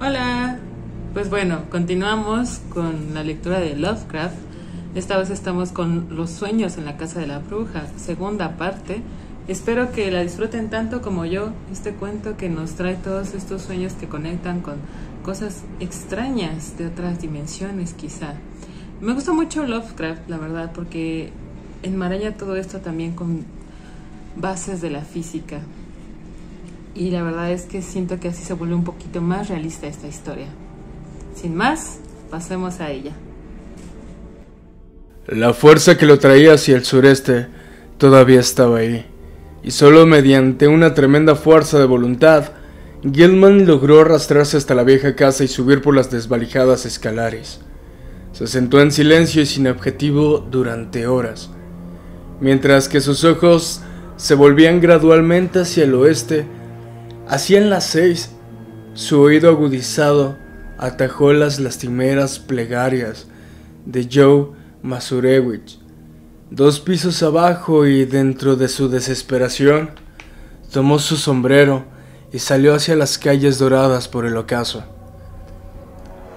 Hola. Pues bueno, continuamos con la lectura de Lovecraft. Esta vez estamos con Los sueños en la casa de la bruja, segunda parte. Espero que la disfruten tanto como yo, este cuento que nos trae todos estos sueños que conectan con cosas extrañas de otras dimensiones quizá. Me gusta mucho Lovecraft, la verdad, porque enmaraña todo esto también con bases de la física. Y la verdad es que siento que así se vuelve un poquito más realista esta historia. Sin más, pasemos a ella. La fuerza que lo traía hacia el sureste todavía estaba ahí, y solo mediante una tremenda fuerza de voluntad, Gilman logró arrastrarse hasta la vieja casa y subir por las desvalijadas escalares. Se sentó en silencio y sin objetivo durante horas, mientras que sus ojos se volvían gradualmente hacia el oeste. Hacían las seis. Su oído agudizado atajó las lastimeras plegarias de Joe Masurewicz. Dos pisos abajo y dentro de su desesperación, tomó su sombrero y salió hacia las calles doradas por el ocaso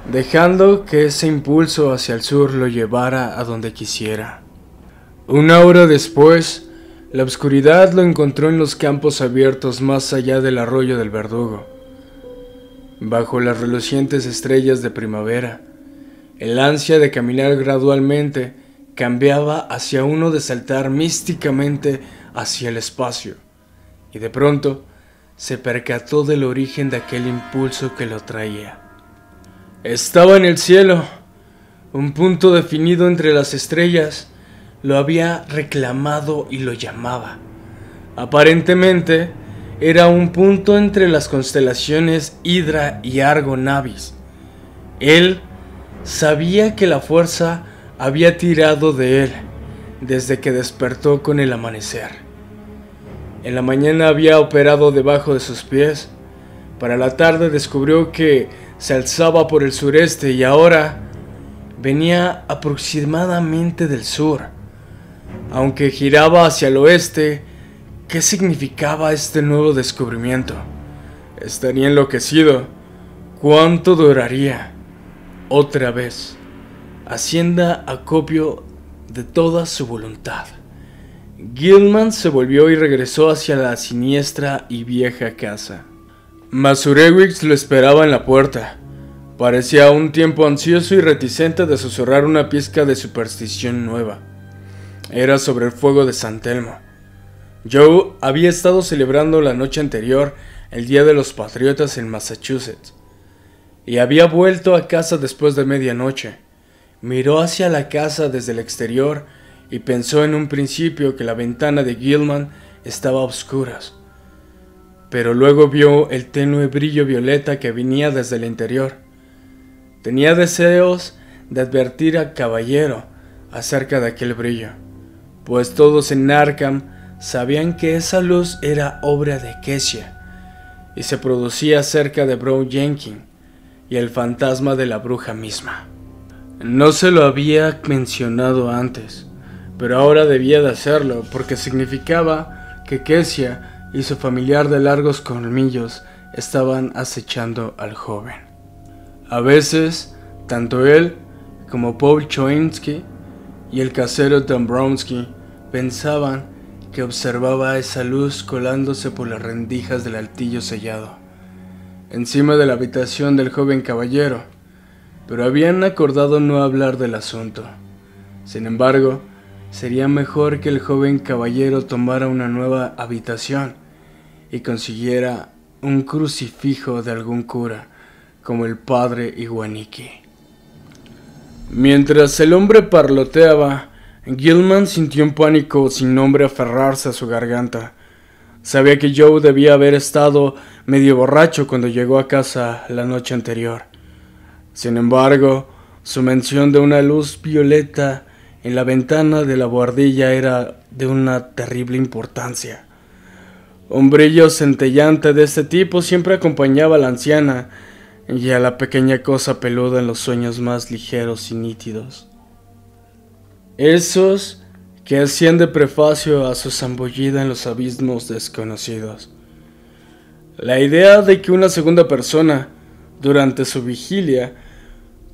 dejando que ese impulso hacia el sur lo llevara a donde quisiera. Una hora después, la oscuridad lo encontró en los campos abiertos más allá del arroyo del verdugo. Bajo las relucientes estrellas de primavera, el ansia de caminar gradualmente cambiaba hacia uno de saltar místicamente hacia el espacio, y de pronto se percató del origen de aquel impulso que lo traía. Estaba en el cielo, un punto definido entre las estrellas, lo había reclamado y lo llamaba. Aparentemente, era un punto entre las constelaciones Hydra y Argo Navis. Él sabía que la fuerza había tirado de él desde que despertó con el amanecer. En la mañana había operado debajo de sus pies. Para la tarde descubrió que se alzaba por el sureste y ahora venía aproximadamente del sur. Aunque giraba hacia el oeste, ¿qué significaba este nuevo descubrimiento? Estaría enloquecido. ¿Cuánto duraría? Otra vez. Hacienda acopio de toda su voluntad. Gilman se volvió y regresó hacia la siniestra y vieja casa. Masurewicz lo esperaba en la puerta. Parecía un tiempo ansioso y reticente de susurrar una pizca de superstición nueva. Era sobre el fuego de San Telmo. Joe había estado celebrando la noche anterior el Día de los Patriotas en Massachusetts y había vuelto a casa después de medianoche. Miró hacia la casa desde el exterior y pensó en un principio que la ventana de Gilman estaba a oscuras pero luego vio el tenue brillo violeta que venía desde el interior. Tenía deseos de advertir a Caballero acerca de aquel brillo, pues todos en Arkham sabían que esa luz era obra de Kessia y se producía cerca de Brown Jenkins y el fantasma de la bruja misma. No se lo había mencionado antes, pero ahora debía de hacerlo porque significaba que Kessia y su familiar de largos colmillos estaban acechando al joven. A veces, tanto él como Paul Choinsky y el casero Dombrowski pensaban que observaba esa luz colándose por las rendijas del altillo sellado, encima de la habitación del joven caballero, pero habían acordado no hablar del asunto. Sin embargo, sería mejor que el joven caballero tomara una nueva habitación y consiguiera un crucifijo de algún cura, como el padre Iguaniqui. Mientras el hombre parloteaba, Gilman sintió un pánico sin nombre aferrarse a su garganta. Sabía que Joe debía haber estado medio borracho cuando llegó a casa la noche anterior. Sin embargo, su mención de una luz violeta en la ventana de la buhardilla era de una terrible importancia. Un brillo centellante de este tipo siempre acompañaba a la anciana y a la pequeña cosa peluda en los sueños más ligeros y nítidos. Esos que hacían de prefacio a su zambullida en los abismos desconocidos. La idea de que una segunda persona durante su vigilia,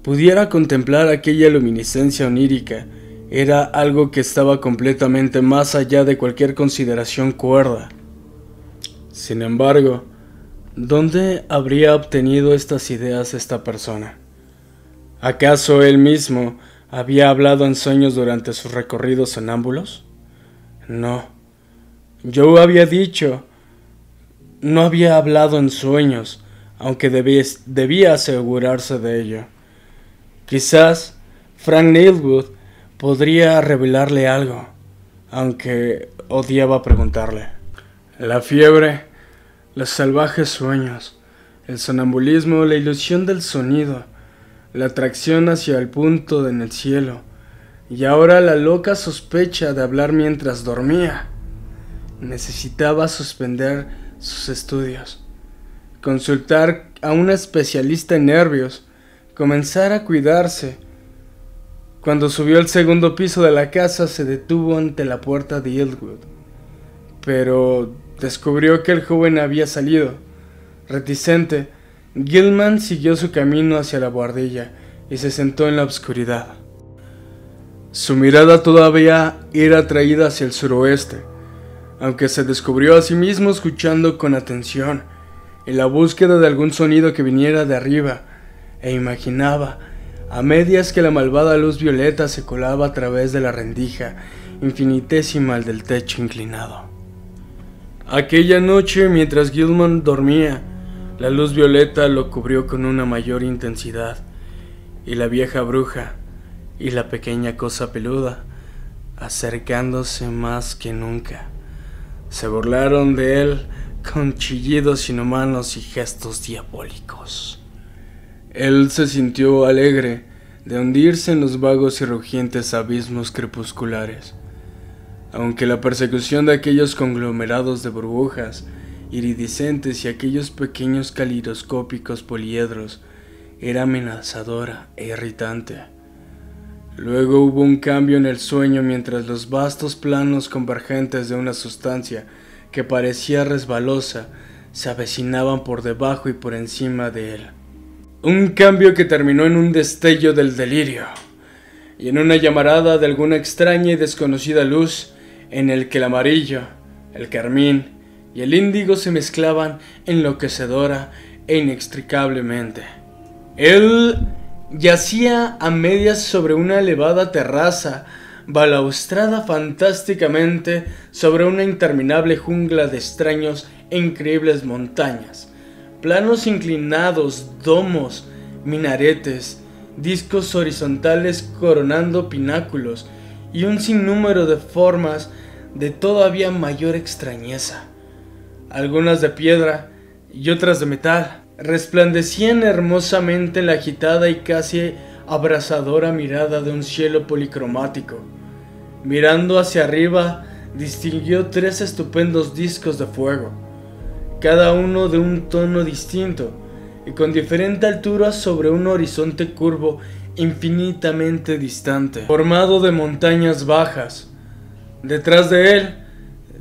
pudiera contemplar aquella luminiscencia onírica era algo que estaba completamente más allá de cualquier consideración cuerda. Sin embargo, ¿dónde habría obtenido estas ideas esta persona? ¿Acaso él mismo había hablado en sueños durante sus recorridos sonámbulos? No. Yo había dicho, no había hablado en sueños, aunque debía, debía asegurarse de ello. Quizás Frank Neilwood podría revelarle algo, aunque odiaba preguntarle. La fiebre, los salvajes sueños, el sonambulismo, la ilusión del sonido, la atracción hacia el punto en el cielo, y ahora la loca sospecha de hablar mientras dormía. Necesitaba suspender sus estudios, consultar a un especialista en nervios, comenzar a cuidarse. Cuando subió al segundo piso de la casa se detuvo ante la puerta de Hildwood, pero descubrió que el joven había salido. Reticente, Gilman siguió su camino hacia la guardilla y se sentó en la oscuridad. Su mirada todavía era atraída hacia el suroeste, aunque se descubrió a sí mismo escuchando con atención, en la búsqueda de algún sonido que viniera de arriba, e imaginaba, a medias que la malvada luz violeta se colaba a través de la rendija infinitesimal del techo inclinado. Aquella noche, mientras Gilman dormía, la luz violeta lo cubrió con una mayor intensidad, y la vieja bruja y la pequeña cosa peluda, acercándose más que nunca, se burlaron de él con chillidos inhumanos y gestos diabólicos. Él se sintió alegre de hundirse en los vagos y rugientes abismos crepusculares, aunque la persecución de aquellos conglomerados de burbujas iridiscentes y aquellos pequeños calidoscópicos poliedros era amenazadora e irritante. Luego hubo un cambio en el sueño mientras los vastos planos convergentes de una sustancia que parecía resbalosa se avecinaban por debajo y por encima de él. Un cambio que terminó en un destello del delirio y en una llamarada de alguna extraña y desconocida luz en el que el amarillo, el carmín y el índigo se mezclaban enloquecedora e inextricablemente. Él yacía a medias sobre una elevada terraza, balaustrada fantásticamente sobre una interminable jungla de extraños e increíbles montañas, planos inclinados, domos, minaretes, discos horizontales coronando pináculos y un sinnúmero de formas de todavía mayor extrañeza algunas de piedra y otras de metal, resplandecían hermosamente en la agitada y casi abrasadora mirada de un cielo policromático. Mirando hacia arriba, distinguió tres estupendos discos de fuego, cada uno de un tono distinto y con diferente altura sobre un horizonte curvo infinitamente distante, formado de montañas bajas. Detrás de él,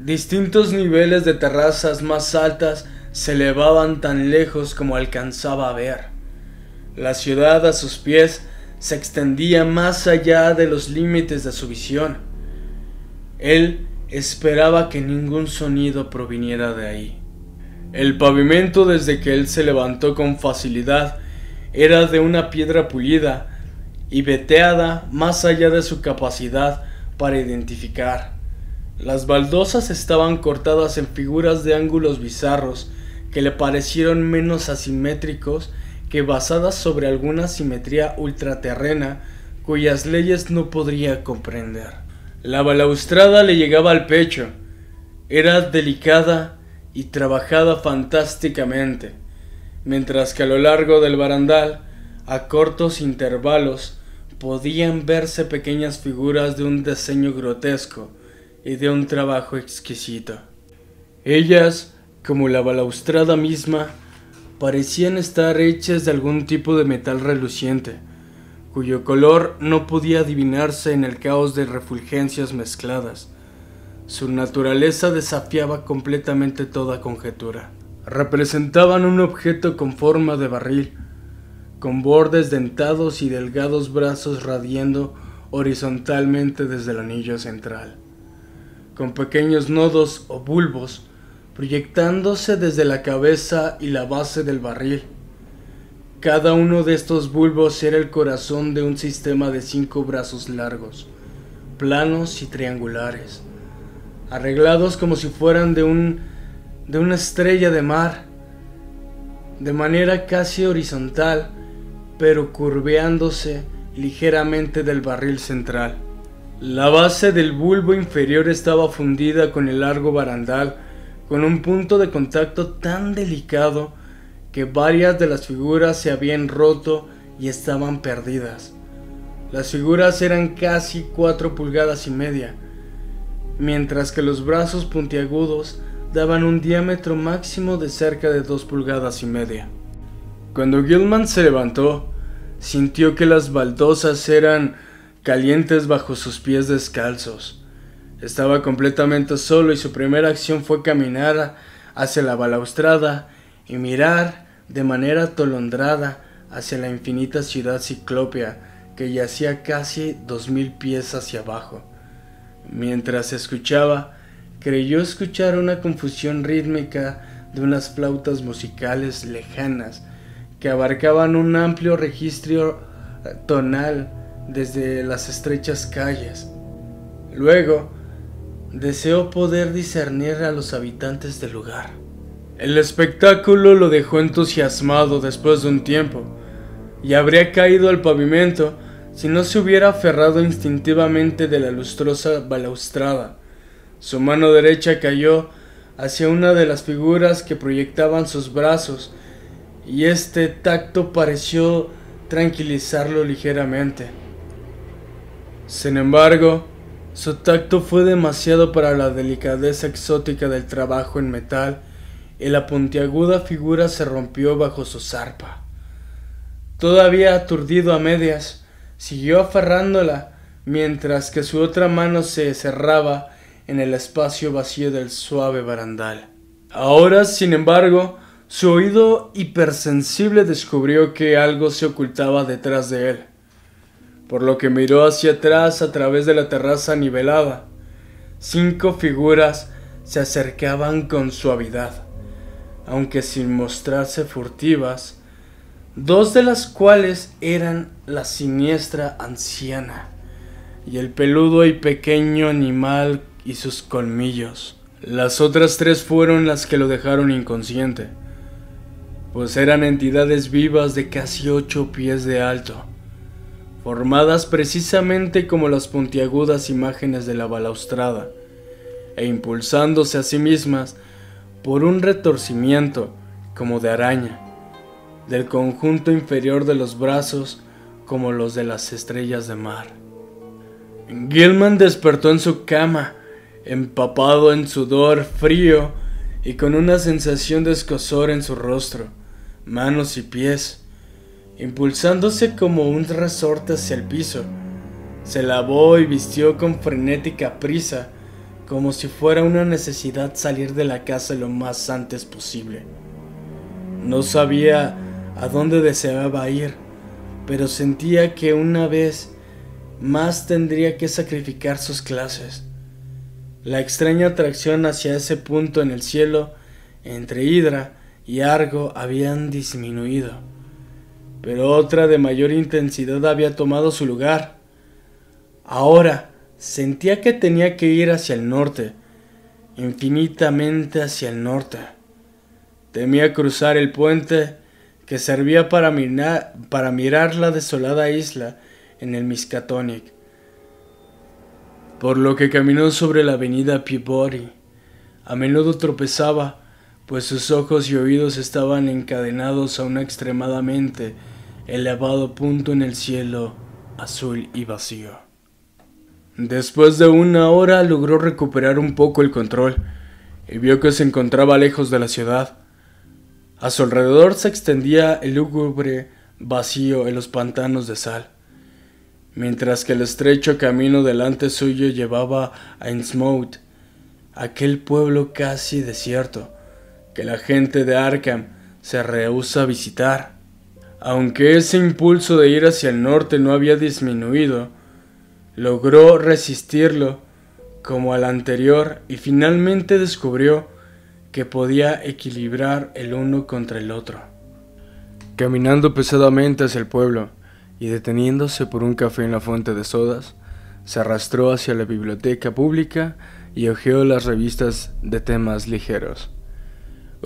Distintos niveles de terrazas más altas se elevaban tan lejos como alcanzaba a ver. La ciudad a sus pies se extendía más allá de los límites de su visión. Él esperaba que ningún sonido proviniera de ahí. El pavimento desde que él se levantó con facilidad era de una piedra pulida y veteada más allá de su capacidad para identificar. Las baldosas estaban cortadas en figuras de ángulos bizarros que le parecieron menos asimétricos que basadas sobre alguna simetría ultraterrena cuyas leyes no podría comprender. La balaustrada le llegaba al pecho, era delicada y trabajada fantásticamente, mientras que a lo largo del barandal, a cortos intervalos, podían verse pequeñas figuras de un diseño grotesco, y de un trabajo exquisito. Ellas, como la balaustrada misma, parecían estar hechas de algún tipo de metal reluciente, cuyo color no podía adivinarse en el caos de refulgencias mezcladas. Su naturaleza desafiaba completamente toda conjetura. Representaban un objeto con forma de barril, con bordes dentados y delgados brazos radiando horizontalmente desde el anillo central, con pequeños nodos o bulbos proyectándose desde la cabeza y la base del barril. Cada uno de estos bulbos era el corazón de un sistema de cinco brazos largos, planos y triangulares, arreglados como si fueran de un de una estrella de mar, de manera casi horizontal, pero curveándose ligeramente del barril central. La base del bulbo inferior estaba fundida con el largo barandal, con un punto de contacto tan delicado que varias de las figuras se habían roto y estaban perdidas. Las figuras eran casi cuatro pulgadas y media, mientras que los brazos puntiagudos daban un diámetro máximo de cerca de dos pulgadas y media. Cuando Gilman se levantó, sintió que las baldosas eran calientes bajo sus pies descalzos. Estaba completamente solo y su primera acción fue caminar hacia la balaustrada y mirar de manera atolondrada hacia la infinita ciudad ciclópea que yacía casi dos mil pies hacia abajo. Mientras escuchaba, creyó escuchar una confusión rítmica de unas flautas musicales lejanas que abarcaban un amplio registro tonal desde las estrechas calles. Luego, deseó poder discernir a los habitantes del lugar. El espectáculo lo dejó entusiasmado después de un tiempo, y habría caído al pavimento si no se hubiera aferrado instintivamente de la lustrosa balaustrada. Su mano derecha cayó hacia una de las figuras que proyectaban sus brazos, y este tacto pareció tranquilizarlo ligeramente. Sin embargo, su tacto fue demasiado para la delicadeza exótica del trabajo en metal y la puntiaguda figura se rompió bajo su zarpa. Todavía aturdido a medias, siguió aferrándola mientras que su otra mano se cerraba en el espacio vacío del suave barandal. Ahora, sin embargo, su oído hipersensible descubrió que algo se ocultaba detrás de él por lo que miró hacia atrás a través de la terraza nivelada. Cinco figuras se acercaban con suavidad, aunque sin mostrarse furtivas, dos de las cuales eran la siniestra anciana y el peludo y pequeño animal y sus colmillos. Las otras tres fueron las que lo dejaron inconsciente, pues eran entidades vivas de casi ocho pies de alto formadas precisamente como las puntiagudas imágenes de la balaustrada, e impulsándose a sí mismas por un retorcimiento como de araña, del conjunto inferior de los brazos como los de las estrellas de mar. Gilman despertó en su cama, empapado en sudor frío y con una sensación de escosor en su rostro, manos y pies impulsándose como un resorte hacia el piso. Se lavó y vistió con frenética prisa, como si fuera una necesidad salir de la casa lo más antes posible. No sabía a dónde deseaba ir, pero sentía que una vez más tendría que sacrificar sus clases. La extraña atracción hacia ese punto en el cielo entre Hidra y Argo habían disminuido pero otra de mayor intensidad había tomado su lugar. Ahora sentía que tenía que ir hacia el norte, infinitamente hacia el norte. Temía cruzar el puente que servía para, mirar, para mirar la desolada isla en el Miskatonic, por lo que caminó sobre la avenida Peabody. A menudo tropezaba, pues sus ojos y oídos estaban encadenados a una extremadamente elevado punto en el cielo azul y vacío. Después de una hora logró recuperar un poco el control y vio que se encontraba lejos de la ciudad. A su alrededor se extendía el lúgubre vacío en los pantanos de sal, mientras que el estrecho camino delante suyo llevaba a Innsmouth, aquel pueblo casi desierto que la gente de Arkham se rehúsa a visitar. Aunque ese impulso de ir hacia el norte no había disminuido, logró resistirlo como al anterior y finalmente descubrió que podía equilibrar el uno contra el otro. Caminando pesadamente hacia el pueblo y deteniéndose por un café en la fuente de sodas, se arrastró hacia la biblioteca pública y hojeó las revistas de temas ligeros.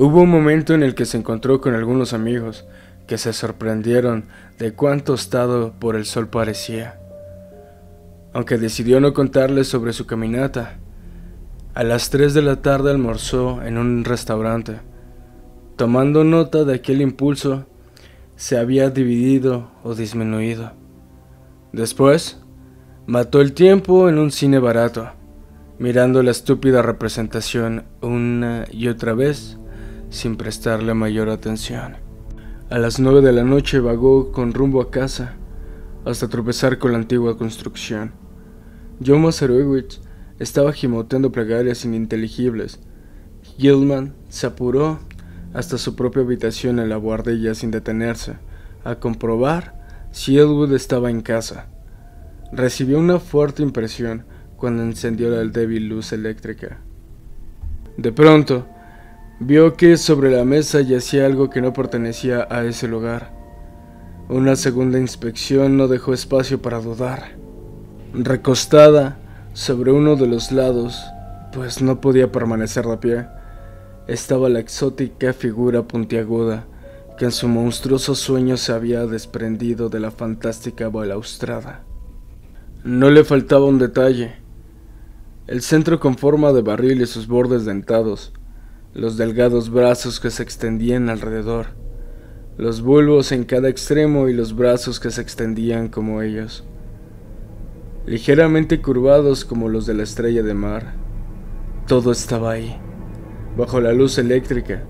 Hubo un momento en el que se encontró con algunos amigos que se sorprendieron de cuán tostado por el sol parecía. Aunque decidió no contarles sobre su caminata, a las 3 de la tarde almorzó en un restaurante. Tomando nota de aquel impulso, se había dividido o disminuido. Después, mató el tiempo en un cine barato, mirando la estúpida representación una y otra vez sin prestarle mayor atención. A las nueve de la noche vagó con rumbo a casa, hasta tropezar con la antigua construcción. John Mazarewicz estaba gimoteando plegarias ininteligibles. Gilman se apuró hasta su propia habitación en la guardilla sin detenerse, a comprobar si Elwood estaba en casa. Recibió una fuerte impresión cuando encendió la débil luz eléctrica. De pronto, Vio que sobre la mesa yacía algo que no pertenecía a ese lugar. Una segunda inspección no dejó espacio para dudar. Recostada sobre uno de los lados, pues no podía permanecer de pie, estaba la exótica figura puntiaguda que en su monstruoso sueño se había desprendido de la fantástica balaustrada. No le faltaba un detalle. El centro con forma de barril y sus bordes dentados, los delgados brazos que se extendían alrededor, los bulbos en cada extremo y los brazos que se extendían como ellos, ligeramente curvados como los de la estrella de mar. Todo estaba ahí, bajo la luz eléctrica.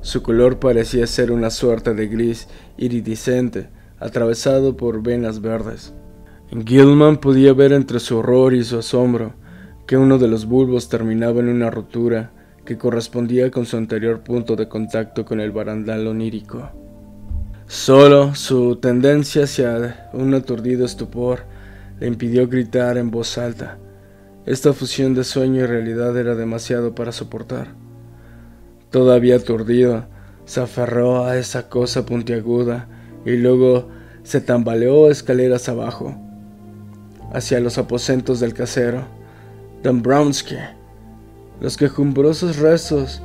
Su color parecía ser una suerte de gris iridiscente, atravesado por venas verdes. Gilman podía ver entre su horror y su asombro que uno de los bulbos terminaba en una rotura que correspondía con su anterior punto de contacto con el barandal onírico. Solo su tendencia hacia un aturdido estupor le impidió gritar en voz alta. Esta fusión de sueño y realidad era demasiado para soportar. Todavía aturdido, se aferró a esa cosa puntiaguda y luego se tambaleó escaleras abajo, hacia los aposentos del casero, Dombrowski, los quejumbrosos rezos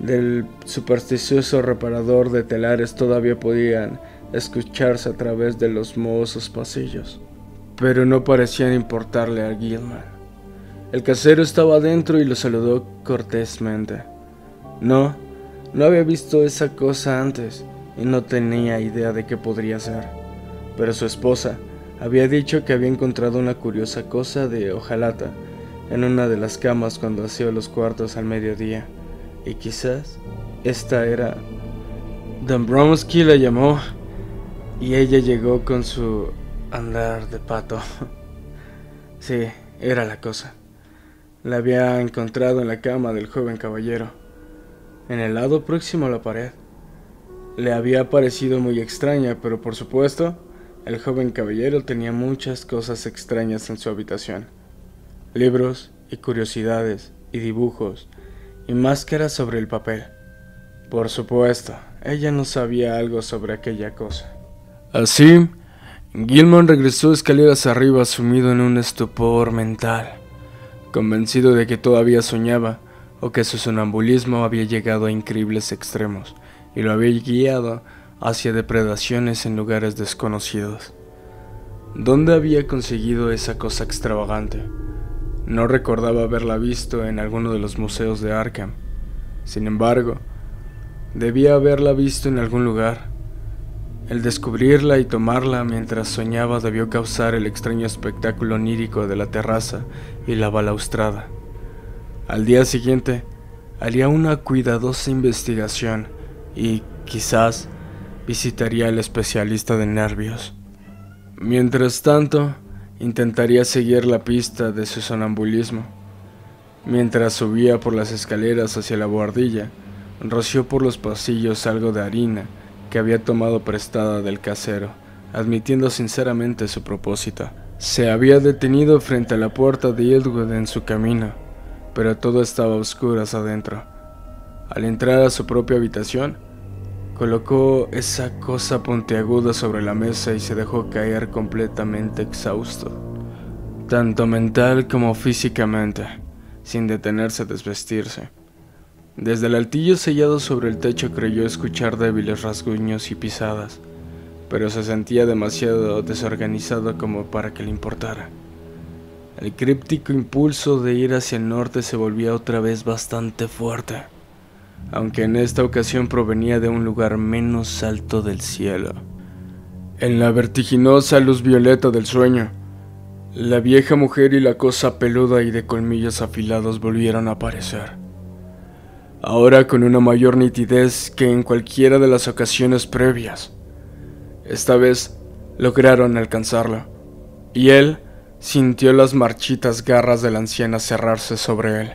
del supersticioso reparador de telares todavía podían escucharse a través de los mohosos pasillos, pero no parecían importarle a Gilman. El casero estaba adentro y lo saludó cortésmente. No, no había visto esa cosa antes y no tenía idea de qué podría ser, pero su esposa había dicho que había encontrado una curiosa cosa de hojalata en una de las camas cuando hacía los cuartos al mediodía, y quizás esta era... Dombrowski la llamó y ella llegó con su andar de pato. sí, era la cosa. La había encontrado en la cama del joven caballero, en el lado próximo a la pared. Le había parecido muy extraña, pero por supuesto, el joven caballero tenía muchas cosas extrañas en su habitación libros y curiosidades y dibujos y máscaras sobre el papel. Por supuesto, ella no sabía algo sobre aquella cosa. Así, Gilman regresó escaleras arriba sumido en un estupor mental, convencido de que todavía soñaba o que su sonambulismo había llegado a increíbles extremos y lo había guiado hacia depredaciones en lugares desconocidos. ¿Dónde había conseguido esa cosa extravagante? No recordaba haberla visto en alguno de los museos de Arkham. Sin embargo, debía haberla visto en algún lugar. El descubrirla y tomarla mientras soñaba debió causar el extraño espectáculo onírico de la terraza y la balaustrada. Al día siguiente, haría una cuidadosa investigación y, quizás, visitaría al especialista de nervios. Mientras tanto, Intentaría seguir la pista de su sonambulismo. Mientras subía por las escaleras hacia la buhardilla, roció por los pasillos algo de harina que había tomado prestada del casero, admitiendo sinceramente su propósito. Se había detenido frente a la puerta de Hildwood en su camino, pero todo estaba a oscuras adentro. Al entrar a su propia habitación, colocó esa cosa puntiaguda sobre la mesa y se dejó caer completamente exhausto, tanto mental como físicamente, sin detenerse a desvestirse. Desde el altillo sellado sobre el techo creyó escuchar débiles rasguños y pisadas, pero se sentía demasiado desorganizado como para que le importara. El críptico impulso de ir hacia el norte se volvía otra vez bastante fuerte, aunque en esta ocasión provenía de un lugar menos alto del cielo. En la vertiginosa luz violeta del sueño, la vieja mujer y la cosa peluda y de colmillos afilados volvieron a aparecer ahora con una mayor nitidez que en cualquiera de las ocasiones previas. Esta vez lograron alcanzarlo, y él sintió las marchitas garras de la anciana cerrarse sobre él.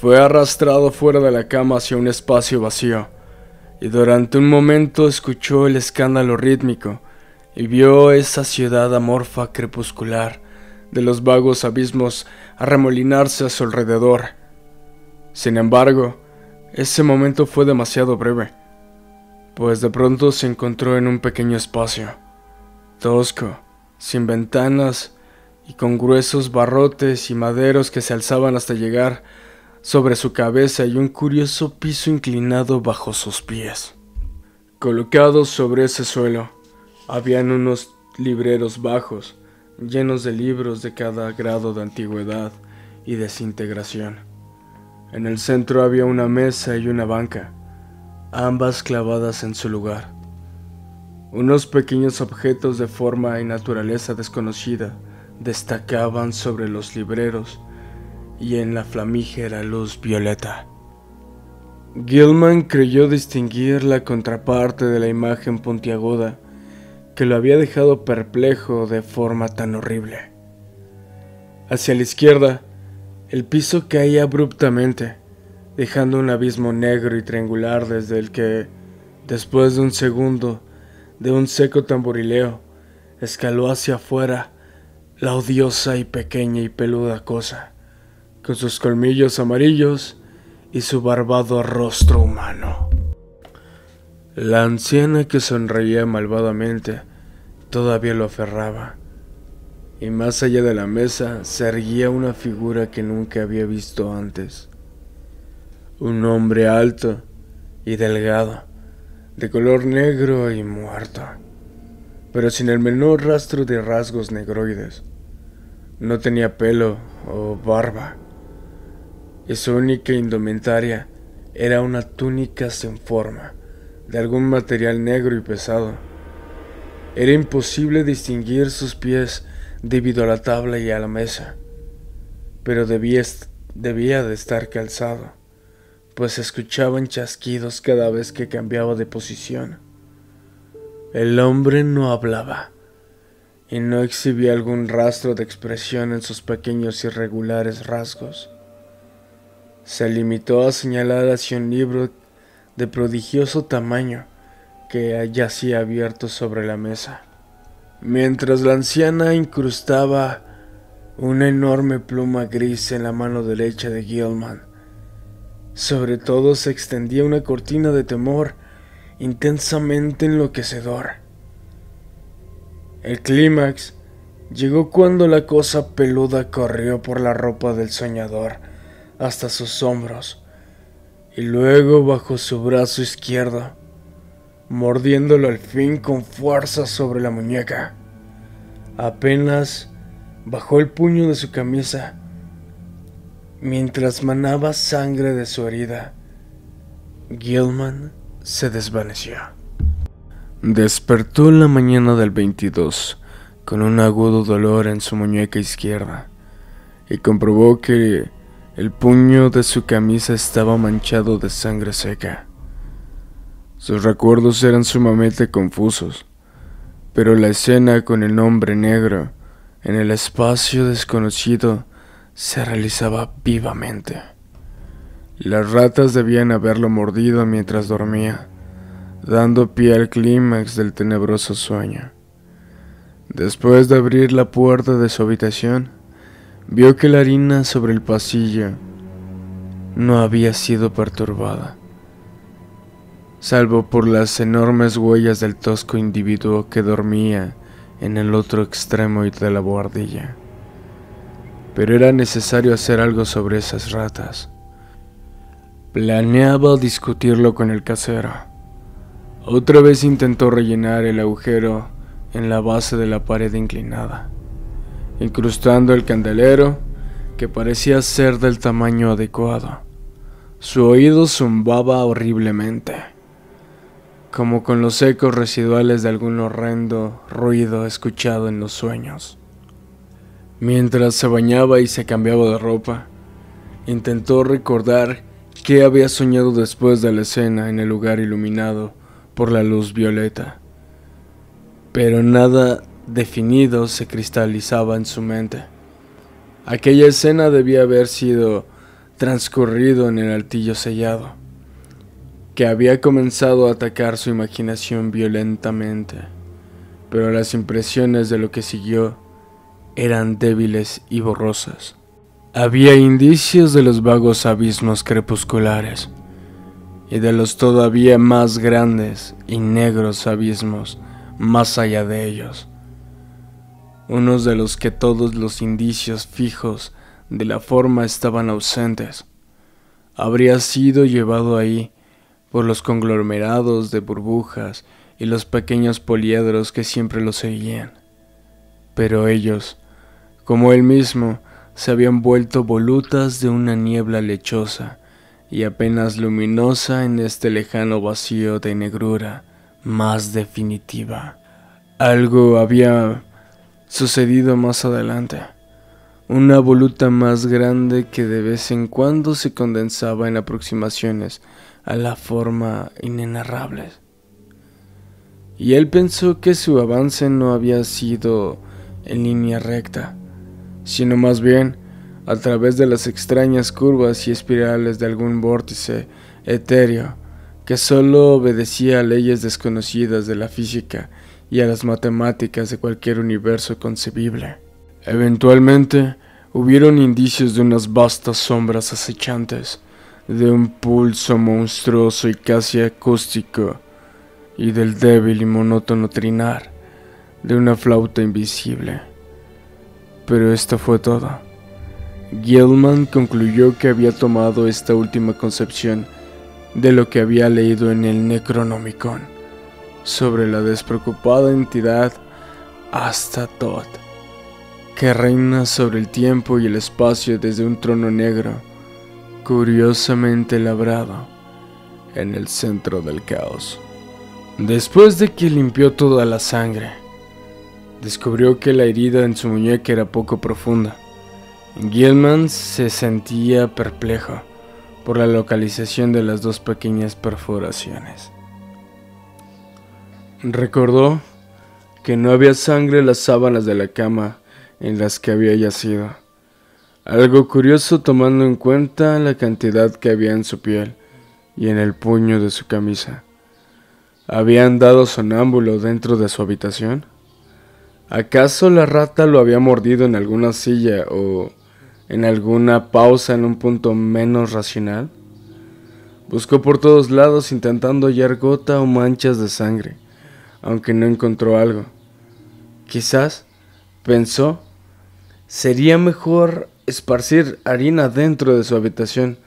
Fue arrastrado fuera de la cama hacia un espacio vacío, y durante un momento escuchó el escándalo rítmico y vio esa ciudad amorfa crepuscular de los vagos abismos arremolinarse a su alrededor. Sin embargo, ese momento fue demasiado breve, pues de pronto se encontró en un pequeño espacio, tosco, sin ventanas y con gruesos barrotes y maderos que se alzaban hasta llegar sobre su cabeza y un curioso piso inclinado bajo sus pies. Colocados sobre ese suelo, habían unos libreros bajos, llenos de libros de cada grado de antigüedad y desintegración. En el centro había una mesa y una banca, ambas clavadas en su lugar. Unos pequeños objetos de forma y naturaleza desconocida destacaban sobre los libreros y en la flamígera luz violeta. Gilman creyó distinguir la contraparte de la imagen puntiaguda que lo había dejado perplejo de forma tan horrible. Hacia la izquierda, el piso caía abruptamente, dejando un abismo negro y triangular desde el que, después de un segundo de un seco tamborileo, escaló hacia afuera la odiosa y pequeña y peluda cosa, con sus colmillos amarillos y su barbado rostro humano. La anciana que sonreía malvadamente todavía lo aferraba y más allá de la mesa se erguía una figura que nunca había visto antes. Un hombre alto y delgado, de color negro y muerto, pero sin el menor rastro de rasgos negroides. No tenía pelo o barba, y su única indumentaria era una túnica sin forma, de algún material negro y pesado. Era imposible distinguir sus pies debido a la tabla y a la mesa, pero debía, debía de estar calzado, pues escuchaban chasquidos cada vez que cambiaba de posición. El hombre no hablaba y no exhibía algún rastro de expresión en sus pequeños irregulares rasgos. Se limitó a señalar hacia un libro de prodigioso tamaño que yacía abierto sobre la mesa mientras la anciana incrustaba una enorme pluma gris en la mano derecha de Gilman. Sobre todo se extendía una cortina de temor intensamente enloquecedor. El clímax llegó cuando la cosa peluda corrió por la ropa del soñador hasta sus hombros y luego bajo su brazo izquierdo mordiéndolo al fin con fuerza sobre la muñeca. Apenas bajó el puño de su camisa mientras manaba sangre de su herida. Gilman se desvaneció. Despertó en la mañana del 22 con un agudo dolor en su muñeca izquierda y comprobó que el puño de su camisa estaba manchado de sangre seca. Sus recuerdos eran sumamente confusos, pero la escena con el hombre negro en el espacio desconocido se realizaba vivamente. Las ratas debían haberlo mordido mientras dormía, dando pie al clímax del tenebroso sueño. Después de abrir la puerta de su habitación, vio que la harina sobre el pasillo no había sido perturbada, salvo por las enormes huellas del tosco individuo que dormía en el otro extremo de la buhardilla. Pero era necesario hacer algo sobre esas ratas. Planeaba discutirlo con el casero. Otra vez intentó rellenar el agujero en la base de la pared inclinada, incrustando el candelero que parecía ser del tamaño adecuado. Su oído zumbaba horriblemente, como con los ecos residuales de algún horrendo ruido escuchado en los sueños. Mientras se bañaba y se cambiaba de ropa, intentó recordar qué había soñado después de la escena en el lugar iluminado por la luz violeta pero nada definido se cristalizaba en su mente. Aquella escena debía haber sido transcurrido en el altillo sellado, que había comenzado a atacar su imaginación violentamente, pero las impresiones de lo que siguió eran débiles y borrosas. Había indicios de los vagos abismos crepusculares y de los todavía más grandes y negros abismos más allá de ellos, unos de los que todos los indicios fijos de la forma estaban ausentes. Habría sido llevado ahí por los conglomerados de burbujas y los pequeños poliedros que siempre lo seguían. Pero ellos, como él mismo, se habían vuelto volutas de una niebla lechosa y apenas luminosa en este lejano vacío de negrura más definitiva. Algo había sucedido más adelante. Una voluta más grande que de vez en cuando se condensaba en aproximaciones a la forma inenarrable. Y él pensó que su avance no había sido en línea recta, sino más bien a través de las extrañas curvas y espirales de algún vórtice etéreo que solo obedecía a leyes desconocidas de la física y a las matemáticas de cualquier universo concebible. Eventualmente, hubieron indicios de unas vastas sombras acechantes, de un pulso monstruoso y casi acústico, y del débil y monótono trinar de una flauta invisible. Pero esto fue todo. Gilman concluyó que había tomado esta última concepción de lo que había leído en el Necronomicon sobre la despreocupada entidad Astatot, que reina sobre el tiempo y el espacio desde un trono negro, curiosamente labrado en el centro del caos. Después de que limpió toda la sangre, descubrió que la herida en su muñeca era poco profunda. Gilman se sentía perplejo por la localización de las dos pequeñas perforaciones. Recordó que no había sangre en las sábanas de la cama en las que había yacido. Algo curioso tomando en cuenta la cantidad que había en su piel y en el puño de su camisa. ¿Había andado sonámbulo dentro de su habitación? ¿Acaso la rata lo había mordido en alguna silla o en alguna pausa en un punto menos racional. Buscó por todos lados intentando hallar gota o manchas de sangre, aunque no encontró algo. Quizás, pensó, sería mejor esparcir harina dentro de su habitación,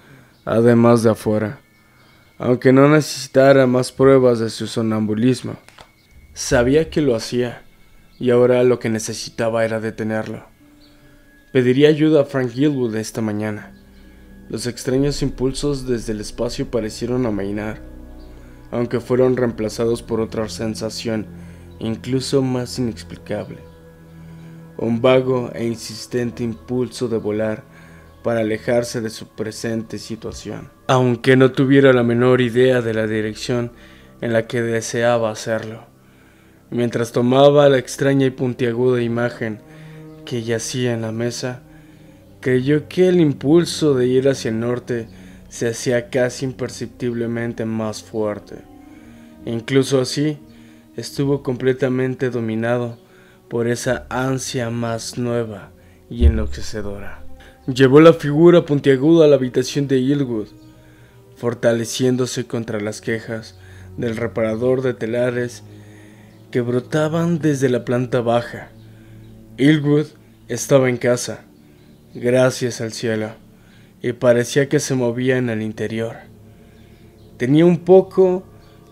además de afuera, aunque no necesitara más pruebas de su sonambulismo. Sabía que lo hacía, y ahora lo que necesitaba era detenerlo. Pediría ayuda a Frank Gilwood esta mañana. Los extraños impulsos desde el espacio parecieron amainar, aunque fueron reemplazados por otra sensación incluso más inexplicable. Un vago e insistente impulso de volar para alejarse de su presente situación, aunque no tuviera la menor idea de la dirección en la que deseaba hacerlo. Mientras tomaba la extraña y puntiaguda imagen que yacía en la mesa, creyó que el impulso de ir hacia el norte se hacía casi imperceptiblemente más fuerte, incluso así, estuvo completamente dominado por esa ansia más nueva y enloquecedora. Llevó la figura puntiaguda a la habitación de Ilwood, fortaleciéndose contra las quejas del reparador de telares que brotaban desde la planta baja. Ilwood estaba en casa, gracias al cielo, y parecía que se movía en el interior. Tenía un poco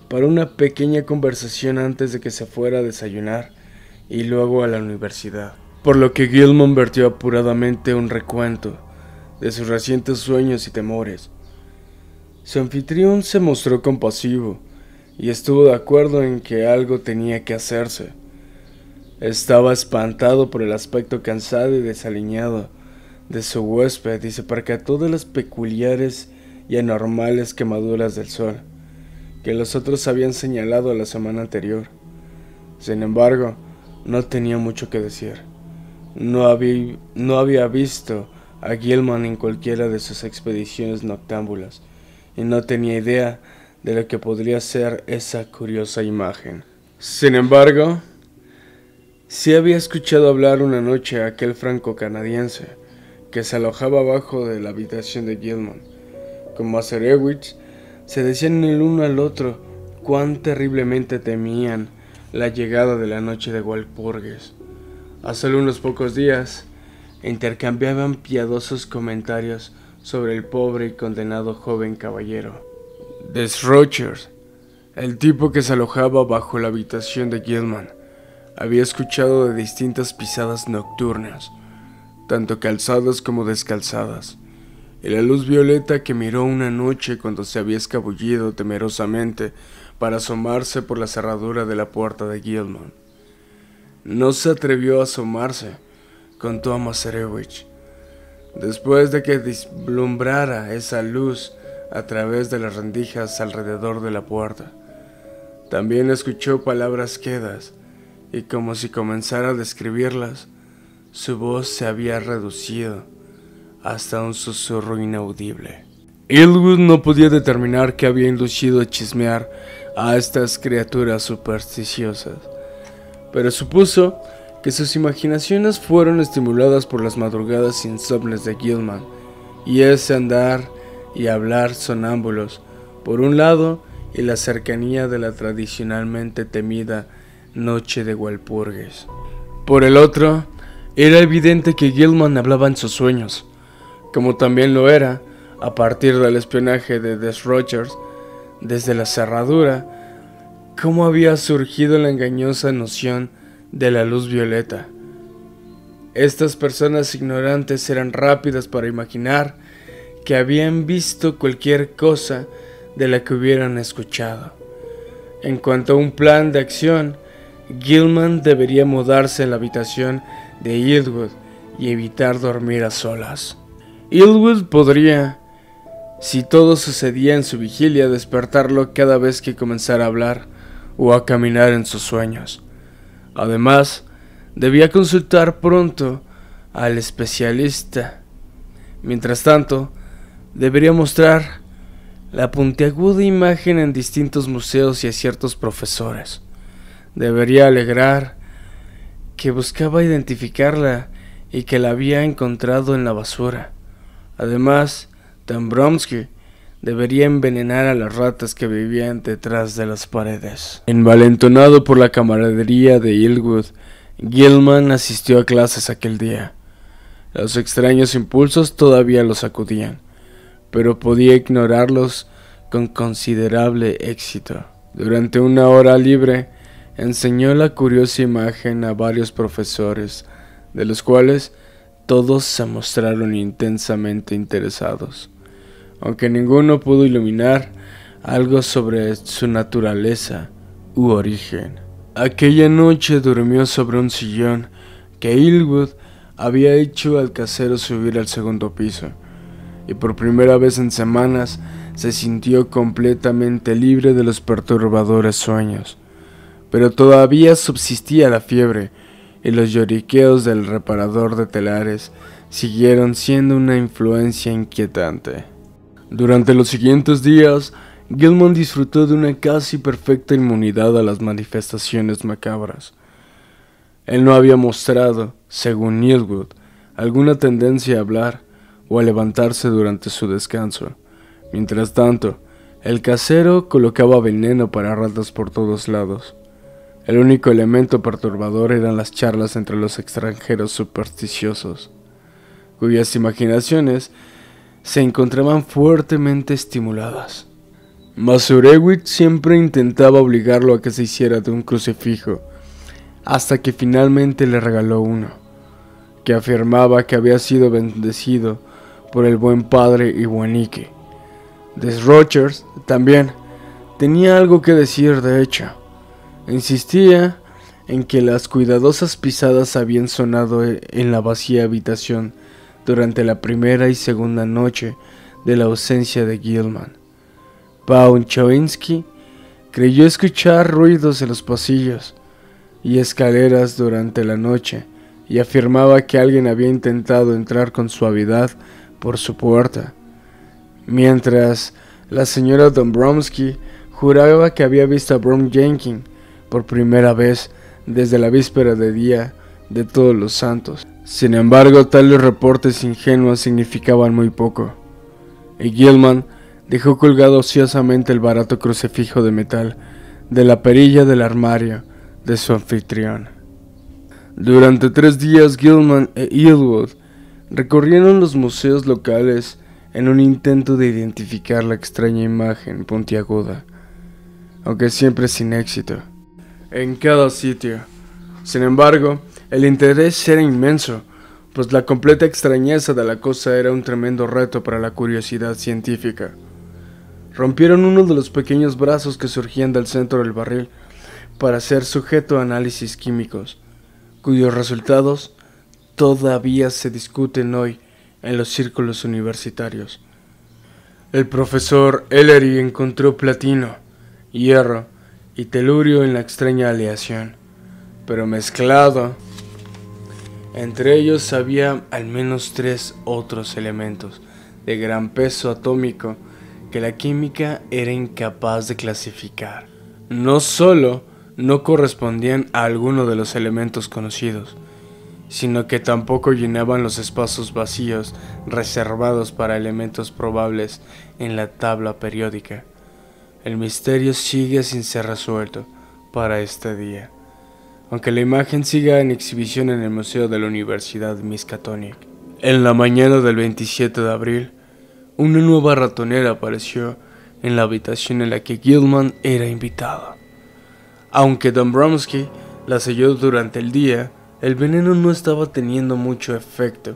para una pequeña conversación antes de que se fuera a desayunar y luego a la universidad por lo que Gilman vertió apuradamente un recuento de sus recientes sueños y temores. Su anfitrión se mostró compasivo y estuvo de acuerdo en que algo tenía que hacerse. Estaba espantado por el aspecto cansado y desaliñado de su huésped y se percató de las peculiares y anormales quemaduras del sol que los otros habían señalado la semana anterior. Sin embargo, no tenía mucho que decir. No había, no había visto a Gilman en cualquiera de sus expediciones noctámbulas y no tenía idea de lo que podría ser esa curiosa imagen. Sin embargo, sí había escuchado hablar una noche a aquel franco-canadiense que se alojaba abajo de la habitación de Gilman. Como a se decían el uno al otro cuán terriblemente temían la llegada de la noche de Walpurgis. Hace unos pocos días intercambiaban piadosos comentarios sobre el pobre y condenado joven caballero. Desrochers, el tipo que se alojaba bajo la habitación de Gilman, había escuchado de distintas pisadas nocturnas, tanto calzadas como descalzadas, y la luz violeta que miró una noche cuando se había escabullido temerosamente para asomarse por la cerradura de la puerta de Gilman. No se atrevió a asomarse, contó Maserewicz. Después de que deslumbrara esa luz a través de las rendijas alrededor de la puerta, también escuchó palabras quedas y como si comenzara a describirlas, su voz se había reducido hasta un susurro inaudible. Ilwood no podía determinar qué había inducido a chismear a estas criaturas supersticiosas pero supuso que sus imaginaciones fueron estimuladas por las madrugadas insomnes de Gilman y ese andar y hablar sonámbulos, por un lado, y la cercanía de la tradicionalmente temida noche de Walpurgis. Por el otro, era evidente que Gilman hablaba en sus sueños, como también lo era, a partir del espionaje de Des Rogers, desde la cerradura, cómo había surgido la engañosa noción de la luz violeta. Estas personas ignorantes eran rápidas para imaginar que habían visto cualquier cosa de la que hubieran escuchado. En cuanto a un plan de acción, Gilman debería mudarse a la habitación de Ilwood y evitar dormir a solas. Ilwood podría, si todo sucedía en su vigilia, despertarlo cada vez que comenzara a hablar o a caminar en sus sueños. Además, debía consultar pronto al especialista. Mientras tanto, debería mostrar la puntiaguda imagen en distintos museos y a ciertos profesores. Debería alegrar que buscaba identificarla y que la había encontrado en la basura. Además, Tambromsky debería envenenar a las ratas que vivían detrás de las paredes. Envalentonado por la camaradería de Ilwood, Gilman asistió a clases aquel día. Los extraños impulsos todavía lo sacudían, pero podía ignorarlos con considerable éxito. Durante una hora libre, enseñó la curiosa imagen a varios profesores, de los cuales todos se mostraron intensamente interesados aunque ninguno pudo iluminar algo sobre su naturaleza u origen. Aquella noche durmió sobre un sillón que Ilwood había hecho al casero subir al segundo piso, y por primera vez en semanas se sintió completamente libre de los perturbadores sueños. Pero todavía subsistía la fiebre, y los lloriqueos del reparador de telares siguieron siendo una influencia inquietante. Durante los siguientes días, Gilman disfrutó de una casi perfecta inmunidad a las manifestaciones macabras. Él no había mostrado, según Neilwood, alguna tendencia a hablar o a levantarse durante su descanso. Mientras tanto, el casero colocaba veneno para ratas por todos lados. El único elemento perturbador eran las charlas entre los extranjeros supersticiosos, cuyas imaginaciones se encontraban fuertemente estimuladas. Masurewicz siempre intentaba obligarlo a que se hiciera de un crucifijo, hasta que finalmente le regaló uno, que afirmaba que había sido bendecido por el buen padre Iguanique. Des Rogers también tenía algo que decir, de hecho. Insistía en que las cuidadosas pisadas habían sonado en la vacía habitación durante la primera y segunda noche de la ausencia de Gilman. Chowinski creyó escuchar ruidos en los pasillos y escaleras durante la noche y afirmaba que alguien había intentado entrar con suavidad por su puerta, mientras la señora Dombrowski juraba que había visto a Brom Jenkins por primera vez desde la víspera de día de todos los santos. Sin embargo, tales reportes ingenuos significaban muy poco, y Gilman Dejó colgado ociosamente el barato crucifijo de metal de la perilla del armario de su anfitrión. Durante tres días Gilman e Eelwood recorrieron los museos locales en un intento de identificar la extraña imagen puntiaguda, aunque siempre sin éxito. En cada sitio. Sin embargo, el interés era inmenso, pues la completa extrañeza de la cosa era un tremendo reto para la curiosidad científica. Rompieron uno de los pequeños brazos que surgían del centro del barril para ser sujeto a análisis químicos, cuyos resultados todavía se discuten hoy en los círculos universitarios. El profesor Ellery encontró platino, hierro y telurio en la extraña aleación, pero mezclado. Entre ellos había al menos tres otros elementos de gran peso atómico que la química era incapaz de clasificar. No solo no correspondían a alguno de los elementos conocidos, sino que tampoco llenaban los espacios vacíos reservados para elementos probables en la tabla periódica. El misterio sigue sin ser resuelto para este día, aunque la imagen siga en exhibición en el Museo de la Universidad Miskatonic. En la mañana del 27 de abril, una nueva ratonera apareció en la habitación en la que Gilman era invitado. Aunque Dombrowski la selló durante el día, el veneno no estaba teniendo mucho efecto,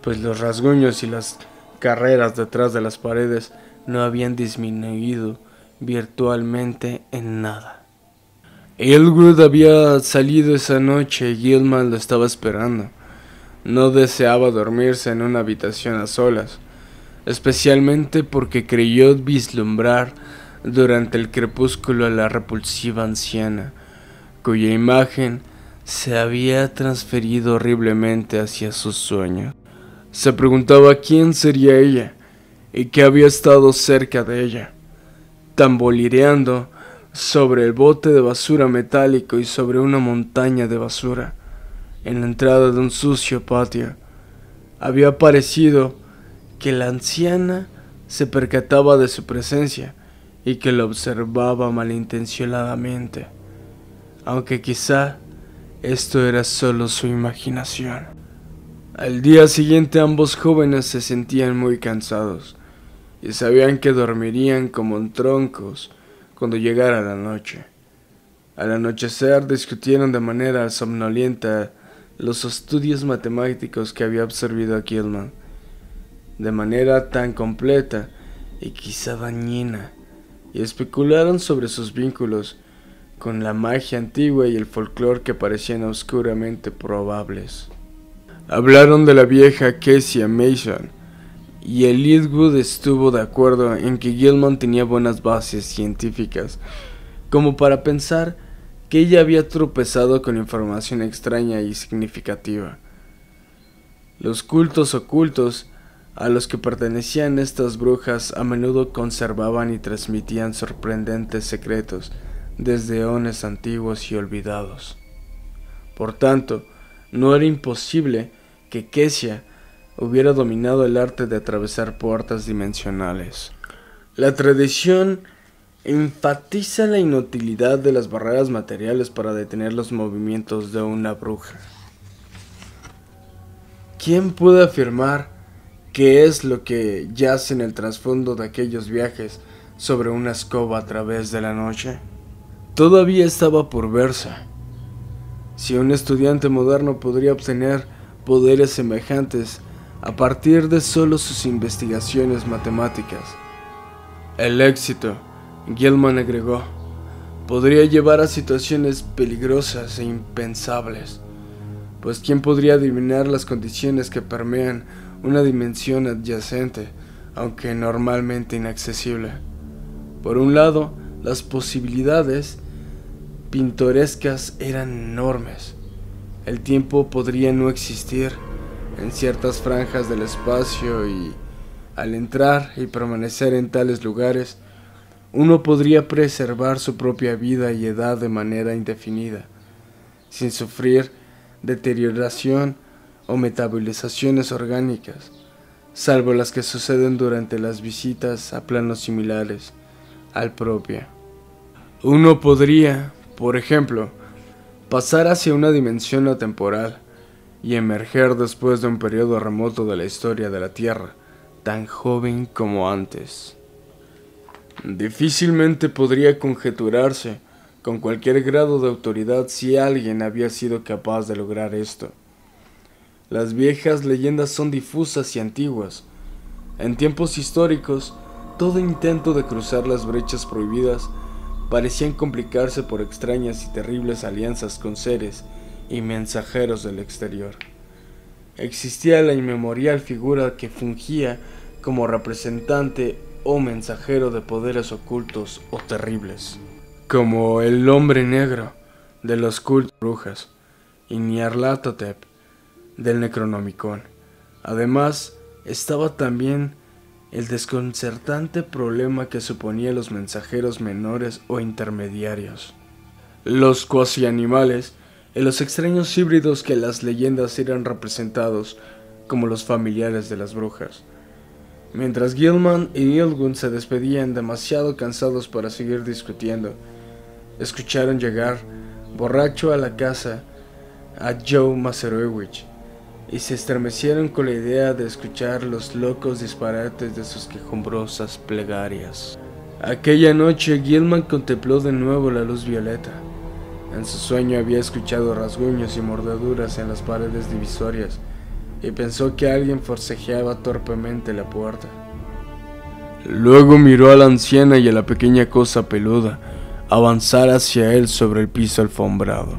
pues los rasguños y las carreras detrás de las paredes no habían disminuido virtualmente en nada. Elwood había salido esa noche y Gilman lo estaba esperando. No deseaba dormirse en una habitación a solas especialmente porque creyó vislumbrar durante el crepúsculo a la repulsiva anciana, cuya imagen se había transferido horriblemente hacia sus sueños. Se preguntaba quién sería ella y qué había estado cerca de ella, tamborileando sobre el bote de basura metálico y sobre una montaña de basura, en la entrada de un sucio patio. Había aparecido que la anciana se percataba de su presencia y que lo observaba malintencionadamente, aunque quizá esto era solo su imaginación. Al día siguiente ambos jóvenes se sentían muy cansados y sabían que dormirían como en troncos cuando llegara la noche. Al anochecer discutieron de manera somnolienta los estudios matemáticos que había absorbido Gilman de manera tan completa y quizá dañina, y especularon sobre sus vínculos con la magia antigua y el folclore que parecían oscuramente probables. Hablaron de la vieja Kesia Mason, y el Eastwood estuvo de acuerdo en que Gilman tenía buenas bases científicas, como para pensar que ella había tropezado con información extraña y significativa. Los cultos ocultos a los que pertenecían estas brujas a menudo conservaban y transmitían sorprendentes secretos desde eones antiguos y olvidados. Por tanto, no era imposible que Kesia hubiera dominado el arte de atravesar puertas dimensionales. La tradición enfatiza la inutilidad de las barreras materiales para detener los movimientos de una bruja. ¿Quién puede afirmar qué es lo que yace en el trasfondo de aquellos viajes sobre una escoba a través de la noche? Todavía estaba por verse. Si un estudiante moderno podría obtener poderes semejantes a partir de solo sus investigaciones matemáticas. El éxito, Gilman agregó, podría llevar a situaciones peligrosas e impensables, pues ¿quién podría adivinar las condiciones que permean una dimensión adyacente, aunque normalmente inaccesible? Por un lado, las posibilidades pintorescas eran enormes. El tiempo podría no existir en ciertas franjas del espacio y al entrar y permanecer en tales lugares, uno podría preservar su propia vida y edad de manera indefinida, sin sufrir deterioración o metabolizaciones orgánicas, salvo las que suceden durante las visitas a planos similares al propio. Uno podría, por ejemplo, pasar hacia una dimensión atemporal, y emerger después de un periodo remoto de la historia de la Tierra, tan joven como antes. Difícilmente podría conjeturarse con cualquier grado de autoridad si alguien había sido capaz de lograr esto. Las viejas leyendas son difusas y antiguas. En tiempos históricos, todo intento de cruzar las brechas prohibidas parecían complicarse por extrañas y terribles alianzas con seres y mensajeros del exterior. Existía la inmemorial figura que fungía como representante o mensajero de poderes ocultos o terribles, como el hombre negro de los cultos brujas y Nyarlathotep del Necronomicon. Además, estaba también el desconcertante problema que suponía los mensajeros menores o intermediarios. Los cuasi animales en los extraños híbridos que las leyendas eran representados como los familiares de las brujas. Mientras Gilman y Ilgun se despedían demasiado cansados para seguir discutiendo, escucharon llegar, borracho a la casa, a Joe Maserowicz y se estremecieron con la idea de escuchar los locos disparates de sus quejumbrosas plegarias. Aquella noche Gilman contempló de nuevo la luz violeta. En su sueño había escuchado rasguños y mordeduras en las paredes divisorias y pensó que alguien forcejeaba torpemente la puerta. Luego miró a la anciana y a la pequeña cosa peluda avanzar hacia él sobre el piso alfombrado.